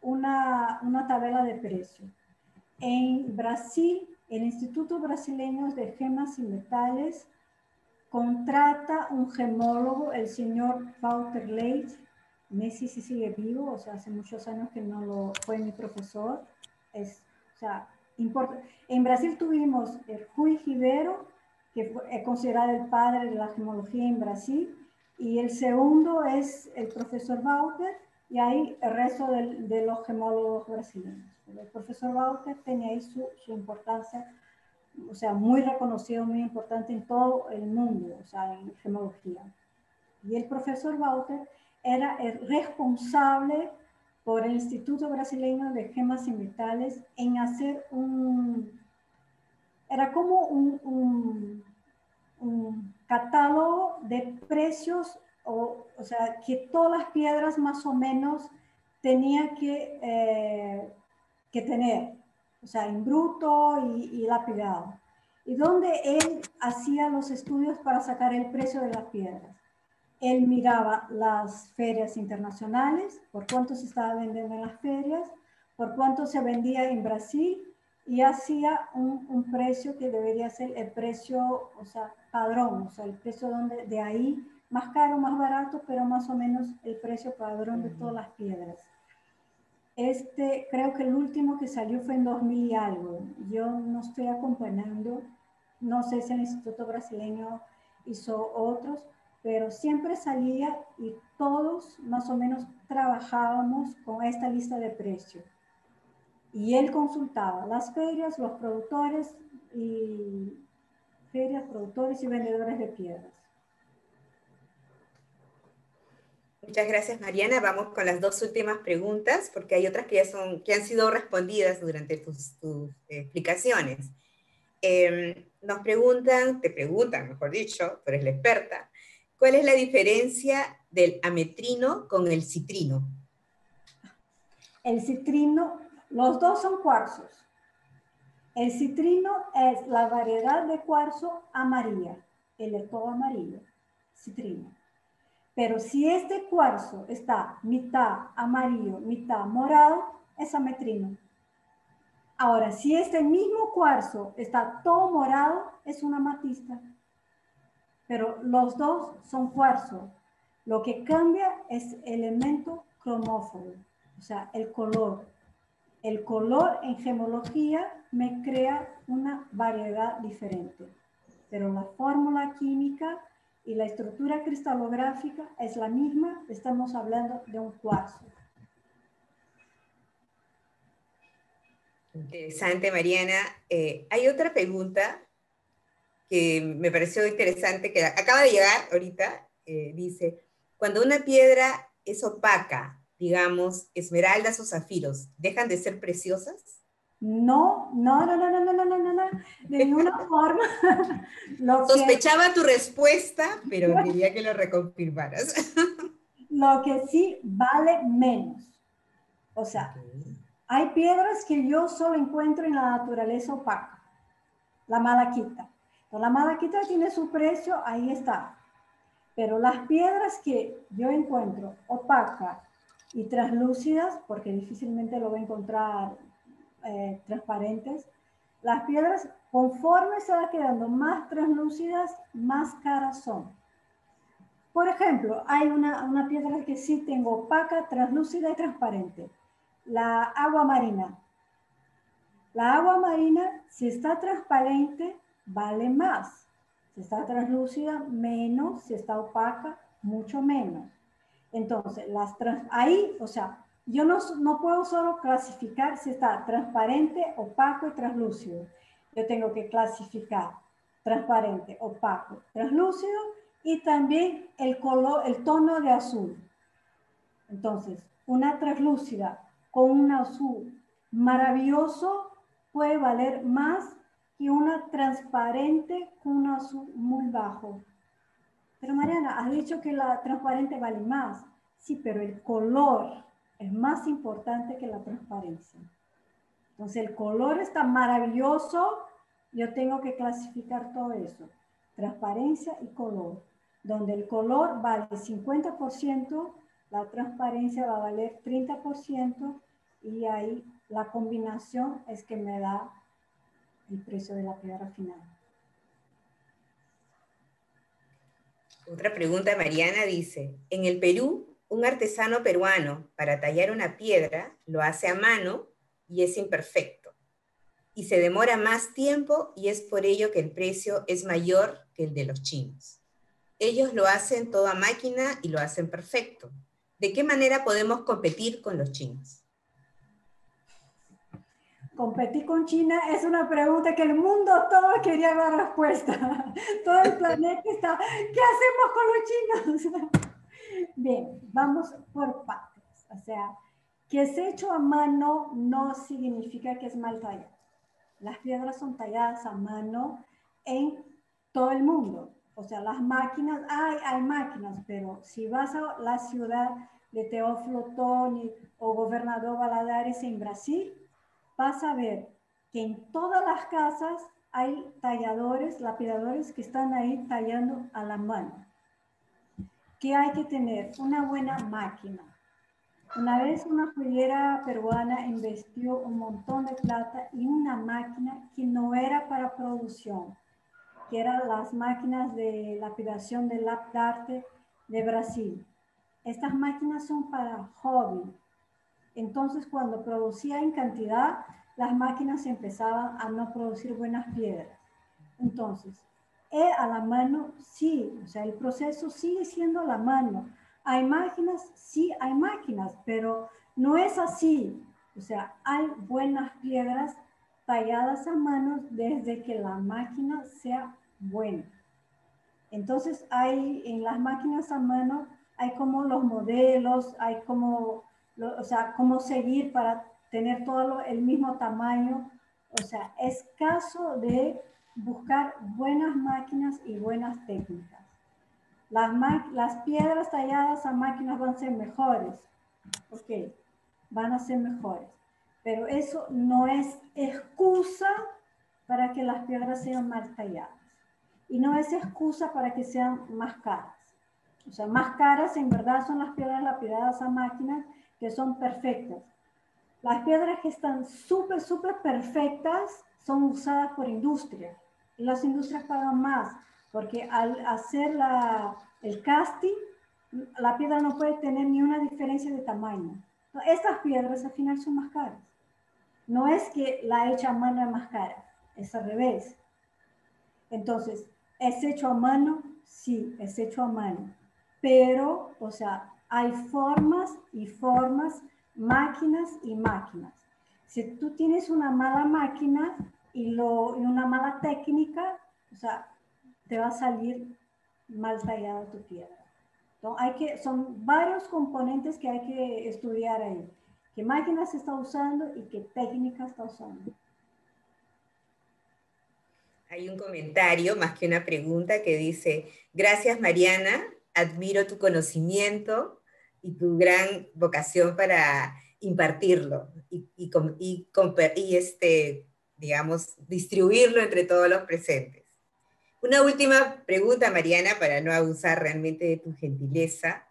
una, una tabla de precios. En Brasil el Instituto Brasileño de Gemas y Metales contrata un gemólogo, el señor Walter Leite. Messi sí sigue vivo, o sea, hace muchos años que no lo fue mi profesor. Es, o sea, importa. En Brasil tuvimos el Rui Rivero que es considerado el padre de la gemología en Brasil, y el segundo es el profesor Bauter, y ahí el resto de, los gemólogos brasileños. El profesor Bauter tenía ahí su, su, importancia, o sea, muy reconocido, muy importante en todo el mundo, o sea, en gemología. Y el profesor Bauter era el responsable por el Instituto Brasileño de Gemas y Metales en hacer un, era como un, un, catálogo de precios, o, o, sea, que todas las piedras más o menos tenía que, eh, que tener, o sea, en bruto y, y lapidado. Y donde él hacía los estudios para sacar el precio de las piedras. Él miraba las ferias internacionales, por cuánto se estaba vendiendo en las ferias, por cuánto se vendía en Brasil y hacía un, precio que debería ser el precio, o sea, padrón, o sea, el precio donde, de ahí, más caro, más barato, pero más o menos el precio padrón de todas las piedras. Este, creo que el último que salió fue en 2000 y algo. Yo no estoy acompañando, no sé si el Instituto Brasileño hizo otros, pero siempre salía y todos más o menos trabajábamos con esta lista de precios y él consultaba las ferias, los productores y ferias, productores y vendedores de piedras. Muchas gracias, Mariana. Vamos con las dos últimas preguntas, porque hay otras que ya son, que han sido respondidas durante tus, explicaciones. Em, nos preguntan, te preguntan, mejor dicho, tú eres la experta, ¿cuál es la diferencia del ametrino con el citrino? El citrino los dos son cuarzos. El citrino es la variedad de cuarzo amarilla, el todo amarillo, citrino. Pero si este cuarzo está mitad amarillo, mitad morado, es ametrino. Ahora, si este mismo cuarzo está todo morado, es una amatista. Pero los dos son cuarzo. Lo que cambia es el elemento cromófono, o sea, el color. El color en gemología me crea una variedad diferente, pero la fórmula química y la estructura cristalográfica es la misma, estamos hablando de un cuarzo. Interesante, Mariana. Eh, hay otra pregunta que me pareció interesante, que acaba de llegar ahorita. Eh, dice, cuando una piedra es opaca, digamos, esmeraldas o zafiros, ¿dejan de ser preciosas? No, no, no, no, no, no, no, no, no, de ninguna forma. Sospechaba tu respuesta, pero quería que lo reconfirmaras. lo que sí vale menos. O sea, hay piedras que yo solo encuentro en la naturaleza opaca. La malaquita. La malaquita tiene su precio, ahí está. Pero las piedras que yo encuentro opaca y translúcidas, porque difícilmente lo va a encontrar eh, transparentes. Las piedras, conforme se va quedando más translúcidas, más caras son. Por ejemplo, hay una, una piedra que sí tengo opaca, translúcida y transparente. La agua marina. La agua marina, si está transparente, vale más. Si está translúcida, menos. Si está opaca, mucho menos. Entonces, las ahí, o sea, yo no, no puedo solo clasificar si está transparente, opaco y translúcido. Yo tengo que clasificar transparente, opaco, translúcido y también el color, el tono de azul. Entonces, una translúcida con un azul maravilloso puede valer más que una transparente con un azul muy bajo. Pero Mariana, has dicho que la transparente vale más. Sí, pero el color es más importante que la transparencia. Entonces el color está maravilloso, yo tengo que clasificar todo eso. Transparencia y color. Donde el color vale 50%, la transparencia va a valer 30% y ahí la combinación es que me da el precio de la piedra final. Otra pregunta, Mariana dice, en el Perú, un artesano peruano para tallar una piedra lo hace a mano y es imperfecto. y se demora más tiempo y es por ello que el precio es mayor que el de los chinos. Ellos lo hacen todo a máquina y lo hacen perfecto. ¿De qué manera podemos competir con los chinos? Competir con China es una pregunta que el mundo todo quería dar respuesta. Todo el planeta está, ¿qué hacemos con los chinos? Bien, vamos por partes. O sea, que es hecho a mano no significa que es mal tallado. Las piedras son talladas a mano en todo el mundo. O sea, las máquinas, hay, hay máquinas, pero si vas a la ciudad de Teófilo Toni o Gobernador Valadares en Brasil, vas a ver que en todas las casas hay talladores, lapidadores que están ahí tallando a la mano. ¿Qué hay que tener? Una buena máquina. Una vez una joyera peruana investió un montón de plata y una máquina que no era para producción, que eran las máquinas de lapidación de lap arte de Brasil. Estas máquinas son para hobby, entonces, cuando producía en cantidad, las máquinas empezaban a no producir buenas piedras. Entonces, a la mano, sí, o sea, el proceso sigue siendo a la mano. Hay máquinas, sí, hay máquinas, pero no es así. O sea, hay buenas piedras talladas a mano desde que la máquina sea buena. Entonces, hay en las máquinas a mano, hay como los modelos, hay como o sea, cómo seguir para tener todo el mismo tamaño. O sea, es caso de buscar buenas máquinas y buenas técnicas. Las, las piedras talladas a máquinas van a ser mejores. Ok, van a ser mejores. Pero eso no es excusa para que las piedras sean mal talladas. Y no es excusa para que sean más caras. O sea, más caras en verdad son las piedras lapidadas a máquinas que son perfectas. Las piedras que están súper, súper perfectas son usadas por industria. Las industrias pagan más, porque al hacer la, el casting, la piedra no puede tener ni una diferencia de tamaño. Estas piedras al final son más caras. No es que la hecha a mano es más cara, es al revés. Entonces, ¿es hecho a mano? Sí, es hecho a mano. Pero, o sea, hay formas y formas, máquinas y máquinas. Si tú tienes una mala máquina y, lo, y una mala técnica, o sea, te va a salir mal tallada tu piedra. Entonces, hay que, son varios componentes que hay que estudiar ahí. ¿Qué máquinas está usando y qué técnica está usando? Hay un comentario, más que una pregunta, que dice, gracias Mariana, admiro tu conocimiento y tu gran vocación para impartirlo y, y, y, y este, digamos, distribuirlo entre todos los presentes. Una última pregunta, Mariana, para no abusar realmente de tu gentileza,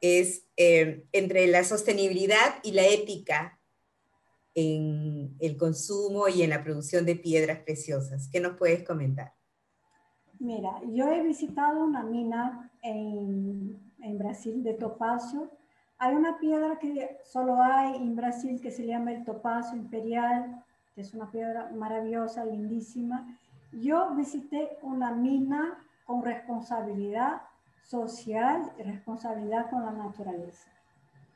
es eh, entre la sostenibilidad y la ética en el consumo y en la producción de piedras preciosas. ¿Qué nos puedes comentar? Mira, yo he visitado una mina en, en Brasil de topacio. Hay una piedra que solo hay en Brasil que se llama el topacio imperial, que es una piedra maravillosa, lindísima. Yo visité una mina con responsabilidad social y responsabilidad con la naturaleza.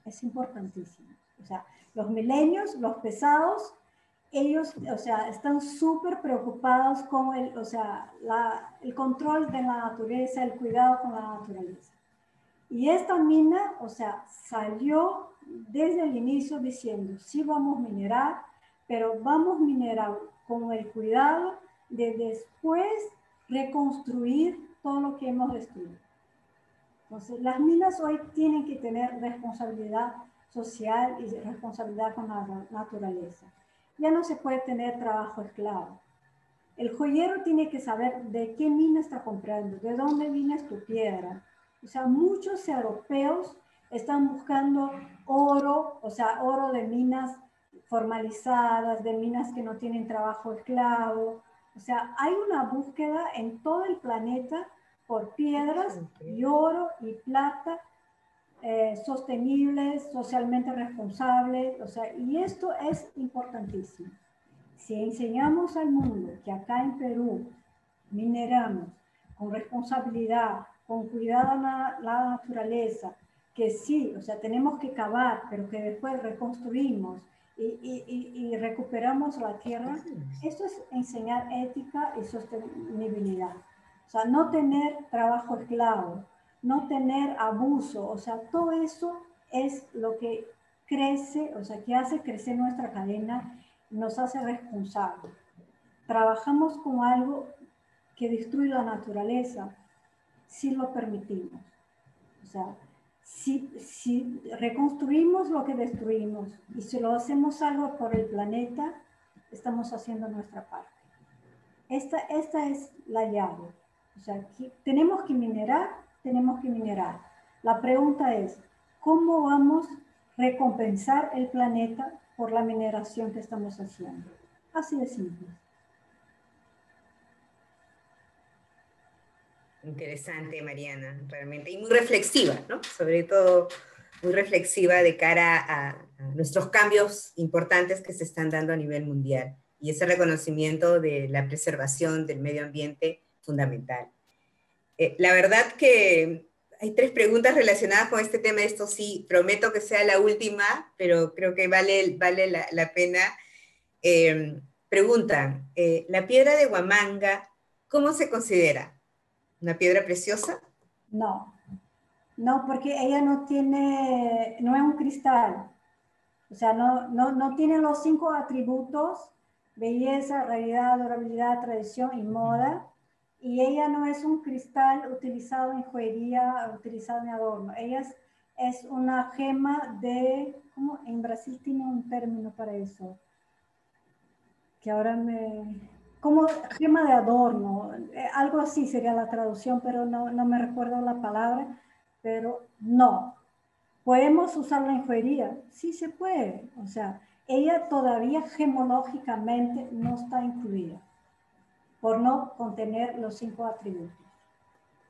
Es importantísimo. O sea, los milenios, los pesados, ellos, o sea, están súper preocupados con el, o sea, la, el control de la naturaleza, el cuidado con la naturaleza. Y esta mina, o sea, salió desde el inicio diciendo, sí vamos a minerar, pero vamos a minerar con el cuidado de después reconstruir todo lo que hemos destruido. Entonces, las minas hoy tienen que tener responsabilidad social y responsabilidad con la naturaleza ya no se puede tener trabajo esclavo. El joyero tiene que saber de qué mina está comprando, de dónde viene tu piedra. O sea, muchos europeos están buscando oro, o sea, oro de minas formalizadas, de minas que no tienen trabajo esclavo. O sea, hay una búsqueda en todo el planeta por piedras y oro y plata eh, sostenibles, socialmente responsables, o sea, y esto es importantísimo. Si enseñamos al mundo que acá en Perú mineramos con responsabilidad, con cuidado a la, naturaleza, que sí, o sea, tenemos que cavar, pero que después reconstruimos y, y, recuperamos la tierra, esto es enseñar ética y sostenibilidad. O sea, no tener trabajo esclavo, no tener abuso, o sea, todo eso es lo que crece, o sea, que hace crecer nuestra cadena, nos hace responsables. Trabajamos con algo que destruye la naturaleza si lo permitimos. O sea, si, reconstruimos lo que destruimos y si lo hacemos algo por el planeta, estamos haciendo nuestra parte. Esta, esta es la llave. O tenemos que minerar, tenemos que minerar. La pregunta es, ¿cómo vamos a recompensar el planeta por la mineración que estamos haciendo? Así de simple. Interesante, Mariana, realmente, y muy reflexiva, ¿no? Sobre todo muy reflexiva de cara a, nuestros cambios importantes que se están dando a nivel mundial y ese reconocimiento de la preservación del medio ambiente fundamental. Eh, la verdad que hay tres preguntas relacionadas con este tema. Esto sí, prometo que sea la última, pero creo que vale, vale la, pena. Eh, preguntan, eh, ¿la piedra de Huamanga cómo se considera? ¿Una piedra preciosa? No, no, porque ella no tiene, no es un cristal. O sea, no, no, no tiene los cinco atributos, belleza, realidad, durabilidad, tradición y moda. Y ella no es un cristal utilizado en joyería, utilizado en adorno. Ella es, es una gema de, ¿cómo? En Brasil tiene un término para eso. Que ahora me, como gema de adorno, eh, algo así sería la traducción, pero no, no, me recuerdo la palabra, pero no. ¿Podemos usarla en joyería? Sí se puede, o sea, ella todavía gemológicamente no está incluida por no contener los cinco atributos.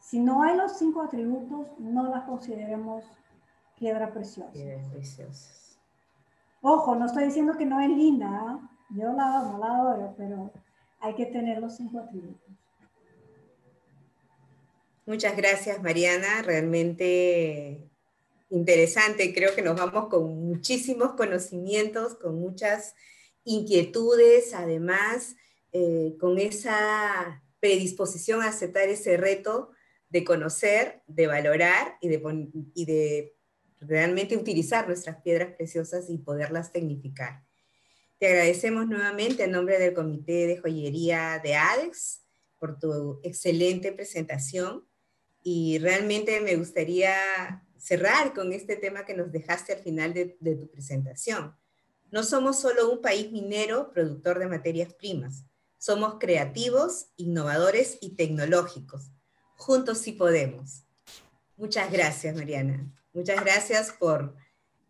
Si no hay los cinco atributos, no la consideremos piedra preciosa. Ojo, no estoy diciendo que no es linda, ¿ah? yo la amo, la adoro, pero hay que tener los cinco atributos. Muchas gracias, Mariana. Realmente interesante. Creo que nos vamos con muchísimos conocimientos, con muchas inquietudes, además, eh, con esa predisposición a aceptar ese reto de conocer, de valorar y de, y de realmente utilizar nuestras piedras preciosas y poderlas tecnificar. Te agradecemos nuevamente en nombre del Comité de Joyería de ADEX por tu excelente presentación y realmente me gustaría cerrar con este tema que nos dejaste al final de, de tu presentación. No somos solo un país minero productor de materias primas, somos creativos, innovadores y tecnológicos. Juntos sí podemos. Muchas gracias, Mariana. Muchas gracias por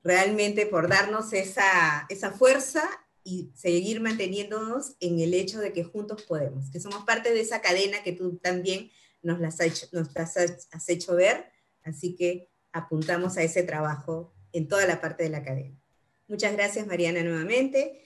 realmente por darnos esa, esa fuerza y seguir manteniéndonos en el hecho de que juntos podemos, que somos parte de esa cadena que tú también nos las has hecho, nos has hecho ver, así que apuntamos a ese trabajo en toda la parte de la cadena. Muchas gracias Mariana nuevamente.